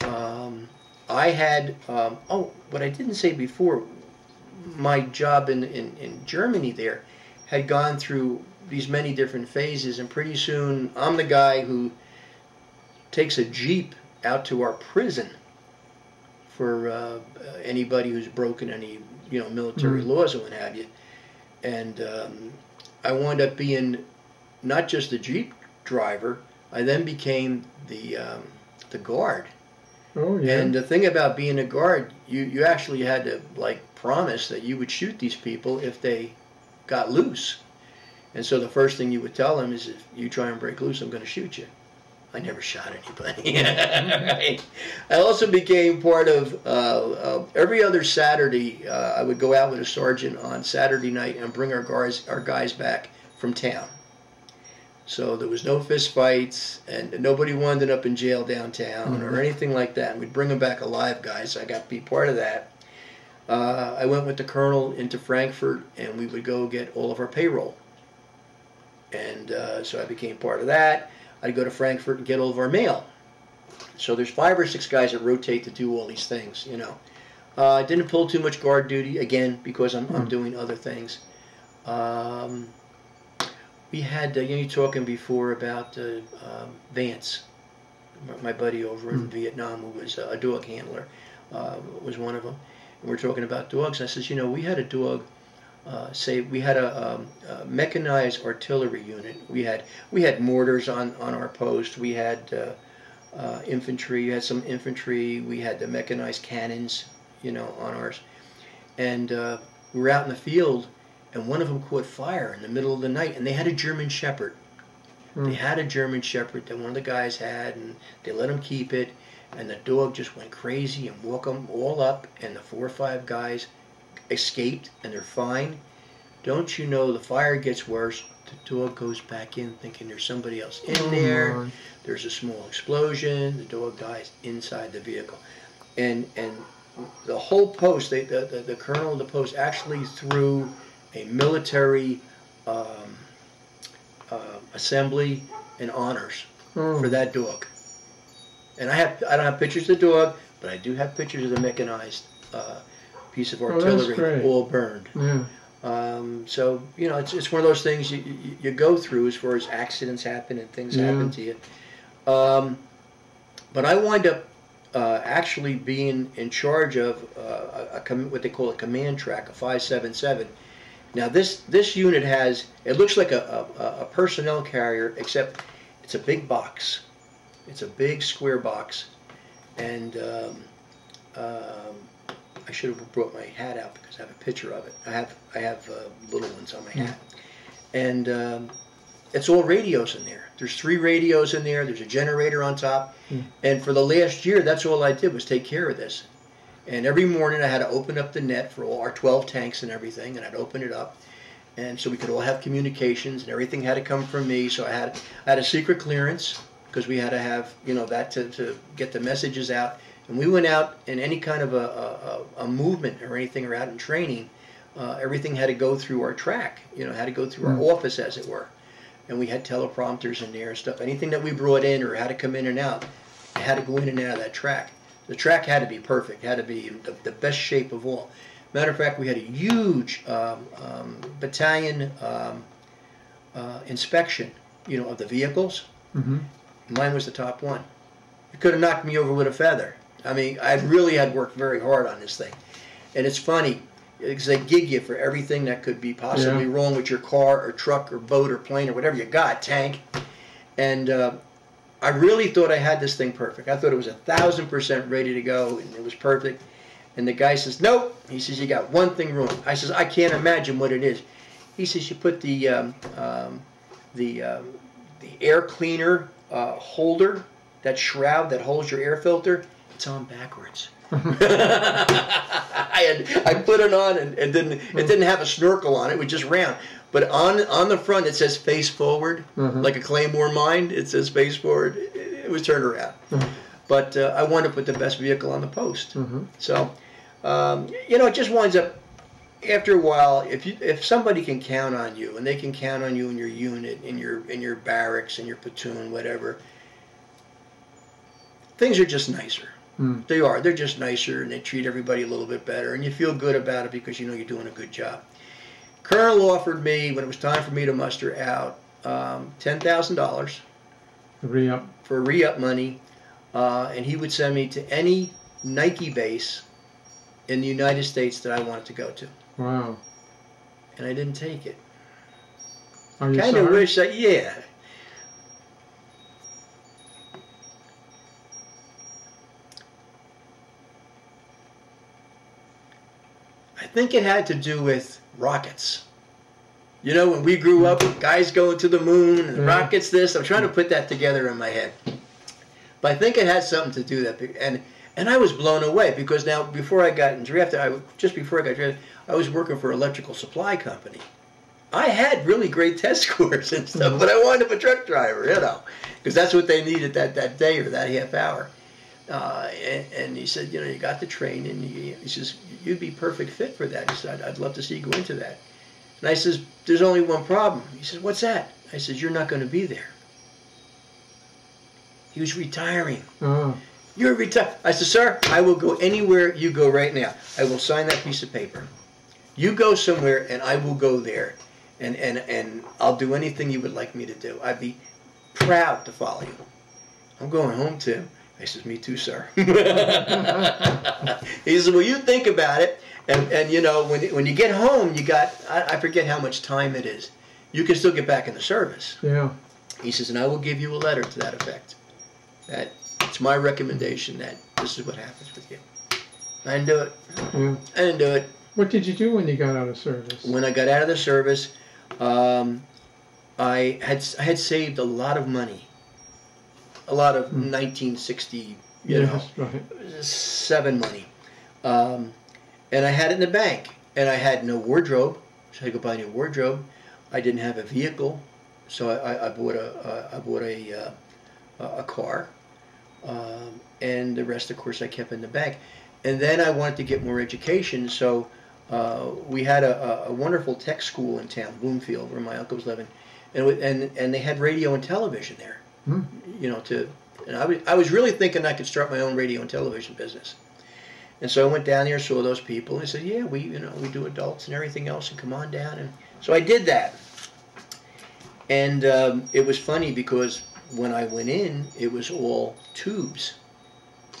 S2: know. Um, I had, um, oh, what I didn't say before, my job in, in, in Germany there had gone through these many different phases, and pretty soon I'm the guy who takes a Jeep out to our prison for uh, anybody who's broken any, you know, military
S1: Mm.
S2: laws or what have you. And um, I wound up being not just the Jeep driver, I then became the, um, the guard.
S1: Oh yeah.
S2: And the thing about being a guard, you, you actually had to like promise that you would shoot these people if they got loose. And so the first thing you would tell them is if you try and break loose, I'm going to shoot you. I never shot anybody. <laughs> Right. I also became part of uh, uh, every other Saturday. Uh, I would go out with a sergeant on Saturday night and bring our guys our guys back from town. So there was no fist fights, and nobody wound up in jail downtown or
S1: Mhm.
S2: anything like that. And we'd bring them back alive, guys. I got to be part of that. Uh, I went with the colonel into Frankfurt, and we would go get all of our payroll. And uh, so I became part of that. I'd go to Frankfurt and get all of our mail. So there's five or six guys that rotate to do all these things, you know. Uh, I didn't pull too much guard duty again because I'm, I'm
S1: Hmm.
S2: doing other things. Um, we had uh, you know you talking before about uh, um, Vance, my, buddy over in
S1: Hmm.
S2: Vietnam who was a dog handler, uh, was one of them. And we are talking about dogs. I says, you know, we had a dog. Uh, say we had a, um, a mechanized artillery unit. We had we had mortars on on our post. We had uh, uh, infantry. We had some infantry. We had the mechanized cannons, you know, on ours. And uh, we were out in the field, and one of them caught fire in the middle of the night. And they had a German Shepherd.
S1: Hmm.
S2: They had a German Shepherd that one of the guys had, and they let him keep it. And the dog just went crazy and woke them all up. And the four or five guys escaped, and they're fine. Don't you know the fire gets worse? The dog goes back in thinking there's somebody else in
S1: Oh,
S2: there.
S1: my.
S2: There's a small explosion. The dog dies inside the vehicle, and and the whole post, they, the, the the colonel of the post actually threw a military um, uh, assembly and honors
S1: Oh,
S2: for that dog. And I have I don't have pictures of the dog, but I do have pictures of the mechanized uh, piece of
S1: Oh,
S2: artillery
S1: great.
S2: all burned.
S1: Yeah.
S2: Um, so you know, it's, it's one of those things you, you, you go through as far as accidents happen and things
S1: Yeah.
S2: happen to you. Um, but I wind up uh, actually being in charge of uh, a, a com- what they call a command track, a 577. Now this this unit has it looks like a, a, a personnel carrier, except it's a big box. It's a big square box, and um, um, I should have brought my hat out because I have a picture of it. I have I have uh, little ones on my hat, and um, it's all radios in there. There's three radios in there. There's a generator on top,
S1: Hmm.
S2: and for the last year, that's all I did was take care of this. And every morning, I had to open up the net for all our 12 tanks and everything, and I'd open it up, and so we could all have communications, and everything had to come from me. So I had I had a secret clearance because we had to have you know that to, to get the messages out. And we went out in any kind of a, a, a movement or anything or out in training, uh, everything had to go through our track, you know, had to go through
S1: Mm.
S2: our office as it were. And we had teleprompters in there and stuff. Anything that we brought in or had to come in and out, it had to go in and out of that track. The track had to be perfect, had to be the, the best shape of all. Matter of fact, we had a huge um, um, battalion um, uh, inspection, you know, of the vehicles.
S1: hmm
S2: Mine was the top one. It could have knocked me over with a feather. I mean, I really had worked very hard on this thing. And it's funny, because they gig you for everything that could be possibly
S1: Yeah.
S2: wrong with your car or truck or boat or plane or whatever you got, tank. And uh, I really thought I had this thing perfect. I thought it was a thousand percent ready to go and it was perfect. And the guy says, nope. He says, you got one thing wrong. I says, I can't imagine what it is. He says, you put the, um, um, the, um, the air cleaner uh, holder, that shroud that holds your air filter, it's on backwards. <laughs> I had I put it on and it didn't it didn't have a snorkel on it, it was just round. But on on the front it says face forward,
S1: Mhm.
S2: like a Claymore mine. It says face forward. It, it was turned around.
S1: Mhm.
S2: But uh, I wanted to put the best vehicle on the post.
S1: hmm
S2: So, um, you know, it just winds up after a while. If you if somebody can count on you and they can count on you in your unit, in your in your barracks, in your platoon, whatever, things are just nicer.
S1: Mm.
S2: They are. They're just nicer and they treat everybody a little bit better, and you feel good about it because you know you're doing a good job. Colonel offered me when it was time for me to muster out um, ten thousand dollars
S1: Re up.
S2: for re-up money, uh, and he would send me to any Nike base in the United States that I wanted to go to,
S1: Wow.
S2: and I didn't take it. Kind of wish that, yeah. Think it had to do with rockets. You know, when we grew up, guys going to the moon, and
S1: Yeah.
S2: rockets this. I'm trying to put that together in my head. But I think it had something to do that. And and I was blown away because now before I got drafted, I just before I got drafted, I was working for an electrical supply company. I had really great <laughs> test scores and stuff, but I wound up a truck driver, you know, because that's what they needed that, that day or that half hour. Uh, and, and he said, you know, you got the training. He, he says, you'd be perfect fit for that. He said, I'd, I'd love to see you go into that. And I says, there's only one problem. He says, what's that? I says, you're not going to be there. He was retiring.
S1: Oh,
S2: You're retired. I said, sir, I will go anywhere you go right now. I will sign that piece of paper. You go somewhere and I will go there. And, and, and I'll do anything you would like me to do. I'd be proud to follow you. I'm going home, Tim. I says, me too, sir. <laughs> he says, well, you think about it. And, and you know, when, when you get home, you got, I, I forget how much time it is. You can still get back in the service.
S1: yeah.
S2: He says, and I will give you a letter to that effect. That it's my recommendation that this is what happens with you. I didn't do it.
S1: Yeah.
S2: I didn't do it.
S1: What did you do when you got out of service?
S2: When I got out of the service, um, I had I had saved a lot of money. A lot of
S1: Hmm.
S2: 1960, you know,
S1: yes, right.
S2: seven money, um, and I had it in the bank. And I had no wardrobe. So I had go buy a new wardrobe. I didn't have a vehicle, so I, I bought a I bought a uh, a car, um, and the rest, of course, I kept in the bank. And then I wanted to get more education, so uh, we had a, a, wonderful tech school in town, Bloomfield, where my uncle was living, and and and they had radio and television there.
S1: Hmm.
S2: You know, to and I was I was really thinking I could start my own radio and television business. And so I went down there, saw those people, and said, "Yeah, we you know we do adults and everything else, and come on down." And so I did that. And um, it was funny because when I went in, it was all tubes.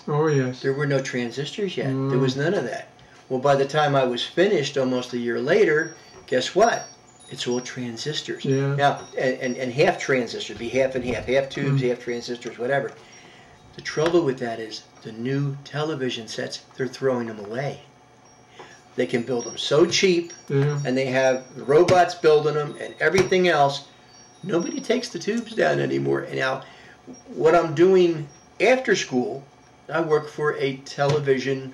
S1: Oh yes.
S2: There were no transistors yet. Mm. There was none of that. Well, by the time I was finished, almost a year later, guess what? It's all transistors.
S1: Yeah.
S2: Now, and, and, and half transistors, be half and half, half tubes, mm. half transistors, whatever. The trouble with that is the new television sets, they're throwing them away. They can build them so cheap,
S1: yeah.
S2: and they have robots building them and everything else. Nobody takes the tubes down anymore. And now, what I'm doing after school, I work for a television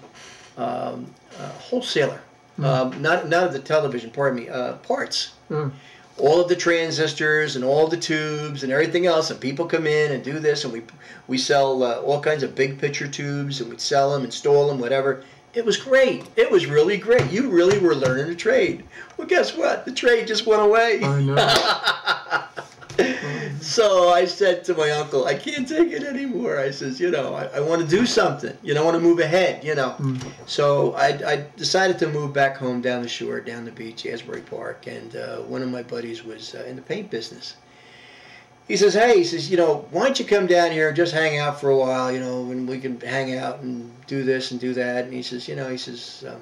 S2: um, uh, wholesaler. Mm. Um, not not of the television, pardon me, uh, parts.
S1: Mm.
S2: All of the transistors and all the tubes and everything else, and people come in and do this, and we we sell uh, all kinds of big picture tubes, and we sell them, install them, whatever. It was great. It was really great. You really were learning a trade. Well, guess what? The trade just went away.
S1: I know. <laughs>
S2: so I said to my uncle, I can't take it anymore. I says, you know, I, I want to do something. You know, I want to move ahead, you know.
S1: Mm.
S2: So I, I, decided to move back home down the shore, down the beach, Asbury Park. And uh, one of my buddies was uh, in the paint business. He says, hey, he says, you know, why don't you come down here and just hang out for a while, you know, and we can hang out and do this and do that. And he says, you know, he says, um,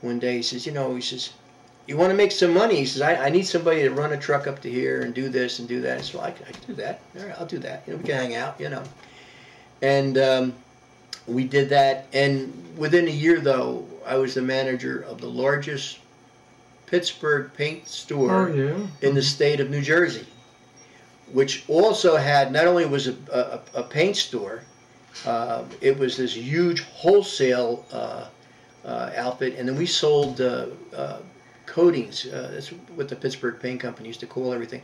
S2: one day he says, you know, he says, you want to make some money. He says, I, I need somebody to run a truck up to here and do this and do that. So I, I can do that. All right, I'll do that. You know, we can hang out, you know. And um, we did that. And within a year, though, I was the manager of the largest Pittsburgh paint store
S1: oh, yeah.
S2: in the state of New Jersey, which also had, not only was a, a, a paint store, uh, it was this huge wholesale uh, uh, outfit. And then we sold uh, uh, coatings, uh, that's what the Pittsburgh Paint Company used to call everything,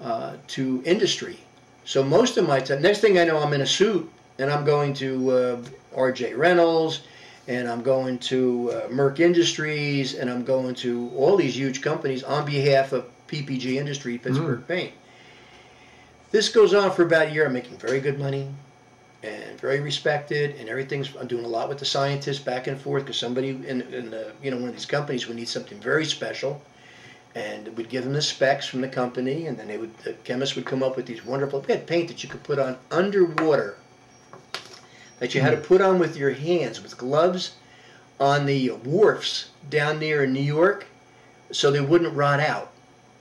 S2: uh, to industry. So most of my time, next thing I know, I'm in a suit and I'm going to uh, R.J. Reynolds and I'm going to uh, Merck Industries and I'm going to all these huge companies on behalf of PPG Industry, Pittsburgh mm. Paint. This goes on for about a year. I'm making very good money and very respected and everything's I'm doing a lot with the scientists back and forth because somebody in, in the, you know one of these companies would need something very special and we'd give them the specs from the company and then they would the chemists would come up with these wonderful we had paint that you could put on underwater that you had to put on with your hands with gloves on the wharfs down there in New York so they wouldn't rot out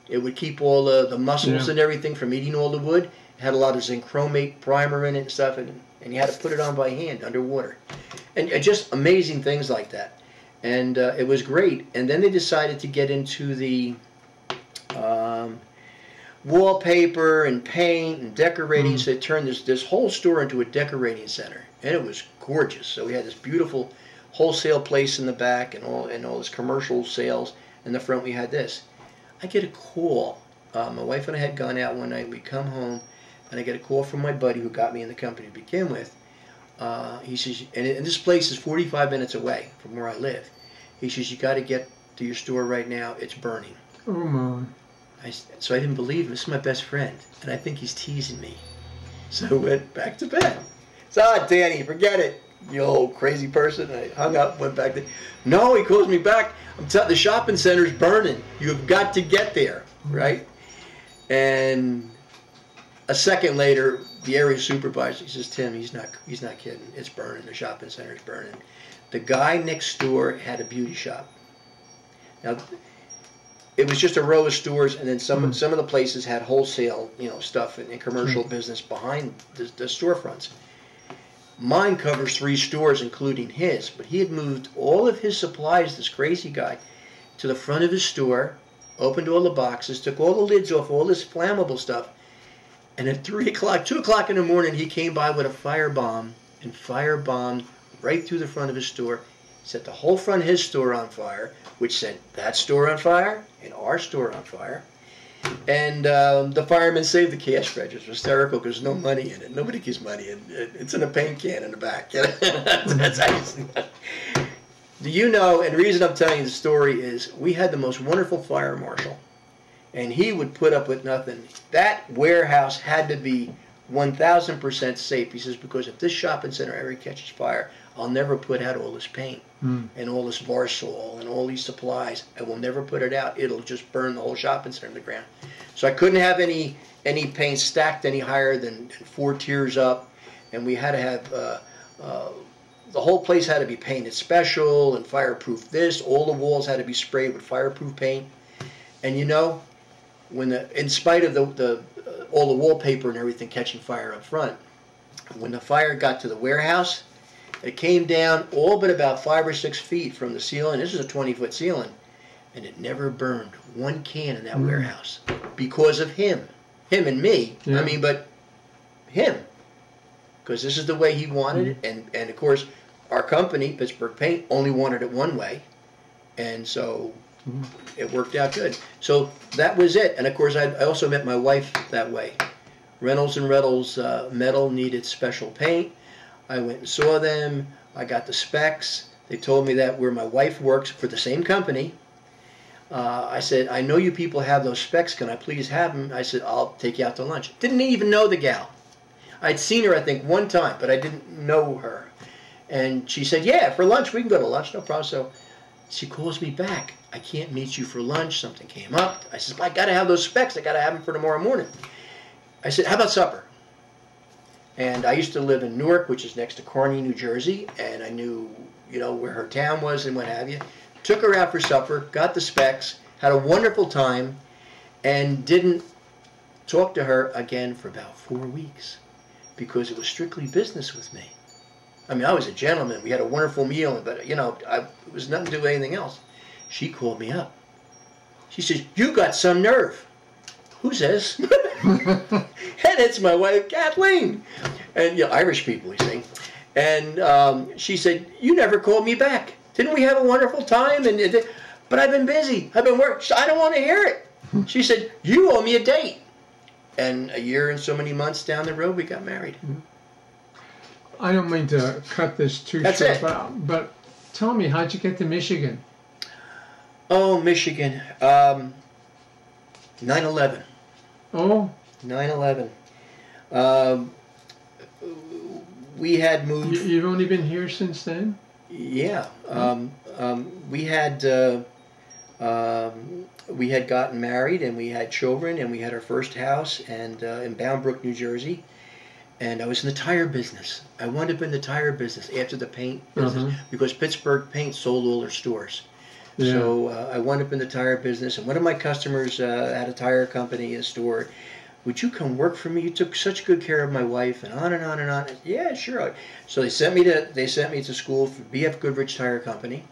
S2: it would keep all the, the mussels yeah. and everything from eating all the wood it had a lot of zinc chromate primer in it and stuff and and you had to put it on by hand underwater, and uh, just amazing things like that. And uh, it was great. And then they decided to get into the um, wallpaper and paint and decorating. Mm. So they turned this this whole store into a decorating center, and it was gorgeous. So we had this beautiful wholesale place in the back, and all and all this commercial sales. In the front, we had this. I get a call. Uh, my wife and I had gone out one night. We come home and I get a call from my buddy who got me in the company to begin with. Uh, he says, and, and this place is 45 minutes away from where I live. He says, you got to get to your store right now. It's burning.
S1: Oh my.
S2: I, so I didn't believe him. This is my best friend, and I think he's teasing me. <laughs> So I went back to bed. So, ah, Danny, forget it, you old crazy person. I hung up, went back to. No, he calls me back. I'm telling the shopping center's burning. You've got to get there, right? And a second later, the area supervisor he says, "Tim, he's not he's not kidding. It's burning. The shopping center is burning." The guy next door had a beauty shop. Now, it was just a row of stores, and then some mm. some of the places had wholesale, you know, stuff and, and commercial mm. business behind the, the storefronts. Mine covers three stores, including his, but he had moved all of his supplies. This crazy guy to the front of his store, opened all the boxes, took all the lids off all this flammable stuff and at 3 o'clock, 2 o'clock in the morning, he came by with a firebomb and firebombed right through the front of his store. set the whole front of his store on fire, which set that store on fire and our store on fire. And um, the firemen saved the cash register. Hysterical because no money in it. Nobody gives money in it. It's in a paint can in the back. <laughs> That's that. Do you know, and the reason I'm telling you the story is we had the most wonderful fire marshal, and he would put up with nothing. That warehouse had to be 1,000% safe. He says, because if this shopping center area catches fire, I'll never put out all this paint
S1: Mm.
S2: and all this Varsol and all these supplies. I will never put it out. It'll just burn the whole shopping center to the ground. So I couldn't have any any paint stacked any higher than four tiers up, and we had to have uh, uh, the whole place had to be painted special and fireproof. This all the walls had to be sprayed with fireproof paint. And you know, when the in spite of the, the uh, all the wallpaper and everything catching fire up front, when the fire got to the warehouse, it came down all but about five or six feet from the ceiling. This is a 20 foot ceiling. And it never burned one can in that
S1: Mm.
S2: warehouse because of him. Him and me.
S1: Yeah.
S2: I mean, but him. Because this is the way he wanted it. And, and of course, our company, Pittsburgh Paint, only wanted it one way. And so
S1: Mhm.
S2: it worked out good. So that was it. And of course, I, I also met my wife that way. Reynolds and Reynolds uh, metal needed special paint. I went and saw them. I got the specs. They told me that where my wife works for the same company. Uh, I said, I know you people have those specs. Can I please have them? I said, I'll take you out to lunch. Didn't even know the gal. I'd seen her, I think, one time, but I didn't know her. And she said, Yeah, for lunch. We can go to lunch, no problem. So she calls me back. I can't meet you for lunch. Something came up. I says, I got to have those specs. I got to have them for tomorrow morning. I said, How about supper? And I used to live in Newark, which is next to Kearny, New Jersey, and I knew, you know, where her town was and what have you. Took her out for supper, got the specs, had a wonderful time, and didn't talk to her again for about four weeks because it was strictly business with me. I mean, I was a gentleman. We had a wonderful meal, but you know, I, it was nothing to do with anything else. She called me up. She says, "You got some nerve." Who says? <laughs> and it's my wife, Kathleen, and you know, Irish people, you see. And um, she said, "You never called me back. Didn't we have a wonderful time?" And but I've been busy. I've been working. I don't want to hear it. She said, "You owe me a date." And a year and so many months down the road, we got married.
S1: I don't mean to cut this too
S2: That's
S1: short,
S2: it.
S1: but but tell me, how'd you get to Michigan?
S2: Oh, Michigan. Um, 9/11.
S1: Oh,
S2: 9/11. Um, we had moved.
S1: you've only been here since then.
S2: Yeah. Um, um, we had. Uh, um, we had gotten married and we had children and we had our first house and uh, in Bound Brook, New Jersey. And I was in the tire business. I wound up in the tire business after the paint business
S1: Uh-huh.
S2: because Pittsburgh Paint sold all their stores.
S1: Yeah.
S2: So uh, I wound up in the tire business, and one of my customers uh, had a tire company, a store. Would you come work for me? You took such good care of my wife, and on and on and on. Yeah, sure. So they sent me to they sent me to school for BF Goodrich Tire Company,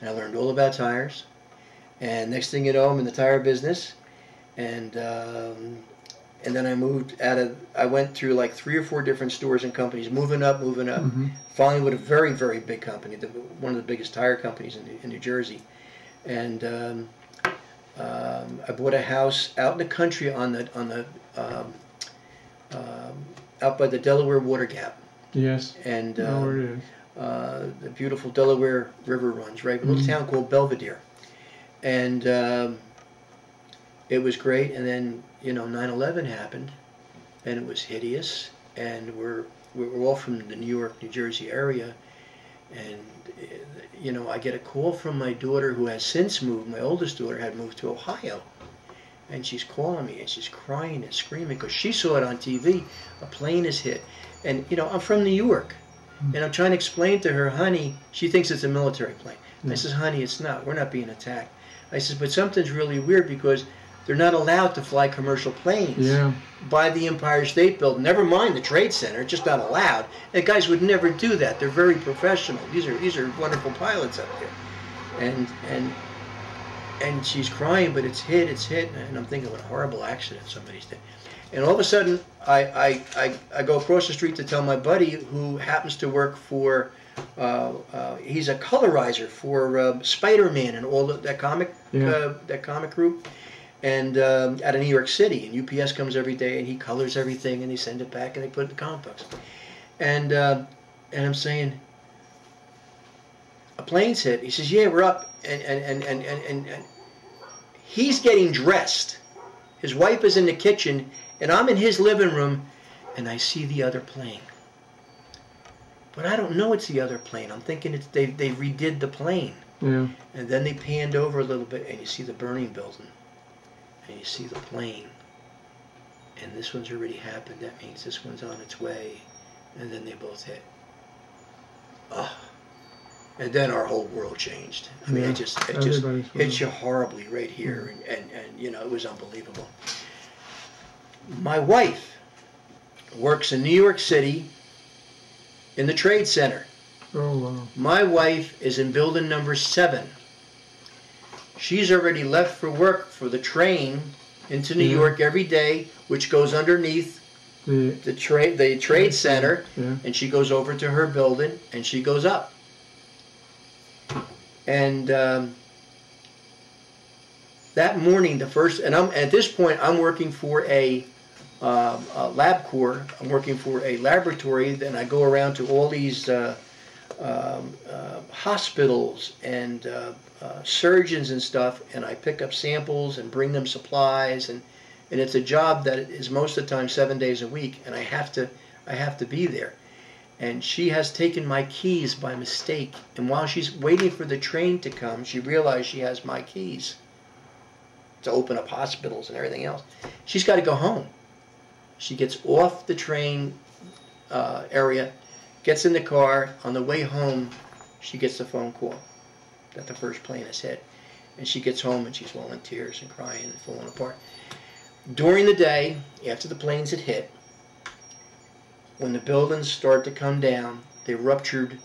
S2: and I learned all about tires. And next thing you know, I'm in the tire business, and um, and then I moved out of. I went through like three or four different stores and companies, moving up, moving up
S1: Mhm.
S2: finally with a very very big company the, one of the biggest tire companies in, in new jersey and um, um, i bought a house out in the country on the on the um, um, out by the delaware water gap
S1: Yes.
S2: and
S1: Oh,
S2: uh, the beautiful delaware river runs right a little
S1: Mhm.
S2: town called belvidere and um, it was great and then you know 9-11 happened and it was hideous and we're we're all from the new york new jersey area and uh, you know i get a call from my daughter who has since moved my oldest daughter had moved to ohio and she's calling me and she's crying and screaming because she saw it on tv a plane is hit and you know i'm from new york and i'm trying to explain to her honey she thinks it's a military plane. I
S1: Mm.
S2: says honey it's not we're not being attacked. I says but something's really weird because they're not allowed to fly commercial planes
S1: Yeah.
S2: by the Empire State Building. Never mind the Trade Center; it's just not allowed. And guys would never do that. They're very professional. These are these are wonderful pilots up there. And and and she's crying, but it's hit, it's hit, and I'm thinking, what a horrible accident somebody's did. And all of a sudden, I, I, I, I go across the street to tell my buddy who happens to work for uh, uh, he's a colorizer for uh, Spider-Man and all the, that comic
S1: Yeah.
S2: uh, that comic group, and um, out of New York City. And UPS comes every day and he colors everything and they send it back and they put it in the comic books. And uh, and I'm saying, a plane's hit. He says, yeah, we're up, and and and and and, and, and he's getting dressed. His wife is in the kitchen, and I'm in his living room, and I see the other plane. But I don't know it's the other plane. I'm thinking it's they they redid the plane.
S1: Yeah.
S2: And then they panned over a little bit and you see the burning building. And you see the plane. And this one's already happened. That means this one's on its way. And then they both hit. Oh. And then our whole world changed. I mean,
S1: Yeah,
S2: it just it just hits you horribly right here. Mm-hmm. And, and, and, you know, it was unbelievable. My wife works in New York City in the Trade Center.
S1: Oh wow.
S2: My wife is in building number seven. She's already left for work for the train into New
S1: Yeah.
S2: York every day, which goes underneath
S1: The
S2: the trade the trade center,
S1: yeah.
S2: and she goes over to her building and she goes up. And um, that morning, the first, and I'm at this point, I'm working for a, um, a LabCorp. I'm working for a laboratory. Then I go around to all these uh, um, uh, hospitals and uh, uh, surgeons and stuff, and I pick up samples and bring them supplies, and and it's a job that is most of the time seven days a week, and I have to I have to be there. And she has taken my keys by mistake, and while she's waiting for the train to come, she realized she has my keys to open up hospitals and everything else. She's got to go home. She gets off the train uh, area, gets in the car. On the way home, she gets the phone call that the first plane has hit. And she gets home and she's all in tears and crying and falling apart. During the day, after the planes had hit, when the buildings start to come down, they ruptured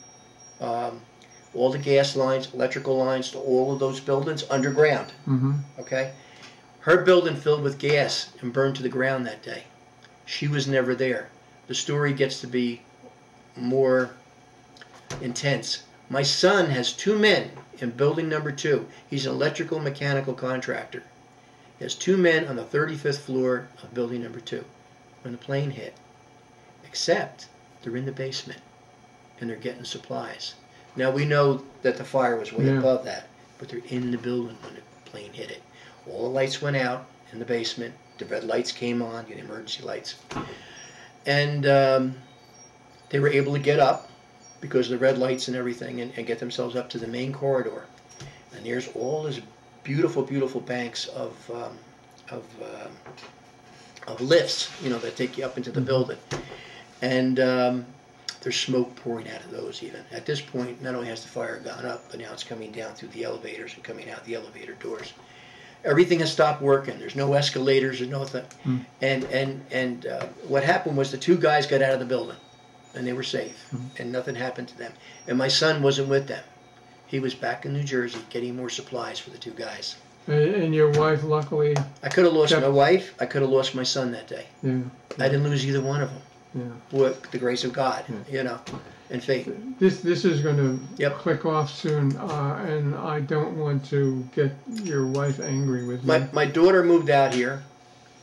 S2: um, all the gas lines, electrical lines to all of those buildings underground.
S1: Mm-hmm.
S2: Okay? Her building filled with gas and burned to the ground that day. She was never there. The story gets to be more intense. My son has two men in building number two. He's an electrical mechanical contractor. He has two men on the 35th floor of building number two when the plane hit. Except they're in the basement and they're getting supplies. Now we know that the fire was way
S1: Yeah.
S2: above that, but they're in the building when the plane hit it. All the lights went out in the basement. The red lights came on, the emergency lights. And um, they were able to get up because of the red lights and everything and, and get themselves up to the main corridor. And there's all this beautiful, beautiful banks of, um, of, um, of lifts, you know, that take you up into the building. And um, there's smoke pouring out of those even. At this point, not only has the fire gone up, but now it's coming down through the elevators and coming out the elevator doors. Everything has stopped working. There's no escalators or nothing.
S1: Hmm.
S2: And and and uh, what happened was the two guys got out of the building, and they were safe,
S1: Hmm.
S2: and nothing happened to them. And my son wasn't with them. He was back in New Jersey getting more supplies for the two guys.
S1: And, your wife, luckily,
S2: I could have lost
S1: Yep.
S2: my wife. I could have lost my son that day.
S1: yeah,
S2: I didn't lose either one of them.
S1: yeah.
S2: With the grace of God, you know, and faith.
S1: This this is going to
S2: Yep.
S1: click off soon, uh, and I don't want to get your wife angry with me.
S2: my my daughter moved out here.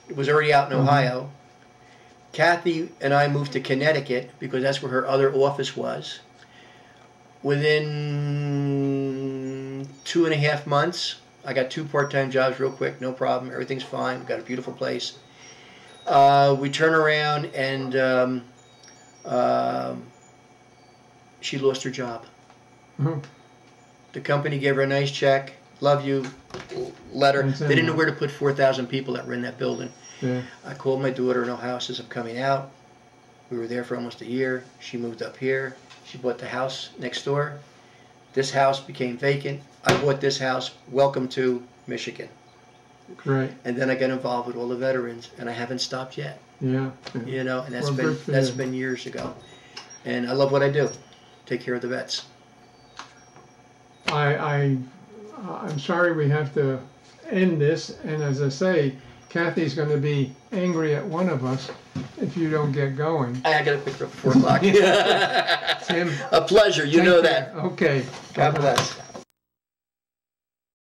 S2: It was already out in
S1: Mhm.
S2: Ohio. Kathy and I moved to Connecticut because that's where her other office was. Within two and a half months, I got two part-time jobs real quick, no problem. Everything's fine. We've got a beautiful place. Uh, we turn around and um, um, she lost her job.
S1: Oh,
S2: The company gave her a nice check, love you letter. They didn't know where to put 4,000 people that were in that building.
S1: Yeah,
S2: I called my daughter in Ohio, says I'm coming out. We were there for almost a year. She moved up here. She bought the house next door. This house became vacant. I bought this house. Welcome to Michigan.
S1: great.
S2: And then I got involved with all the veterans, and I haven't stopped yet.
S1: Yeah, yeah.
S2: You know, and that's
S1: Well,
S2: been that's
S1: you.
S2: been years ago. And I love what I do. Take care of the vets.
S1: I, I, I'm sorry we have to end this, and as I say, Kathy's going to be angry at one of us if you don't get going.
S2: I got to pick her up at four o'clock. <laughs> <laughs>
S1: Tim,
S2: A pleasure. You know
S1: care.
S2: that.
S1: Okay.
S2: God bless.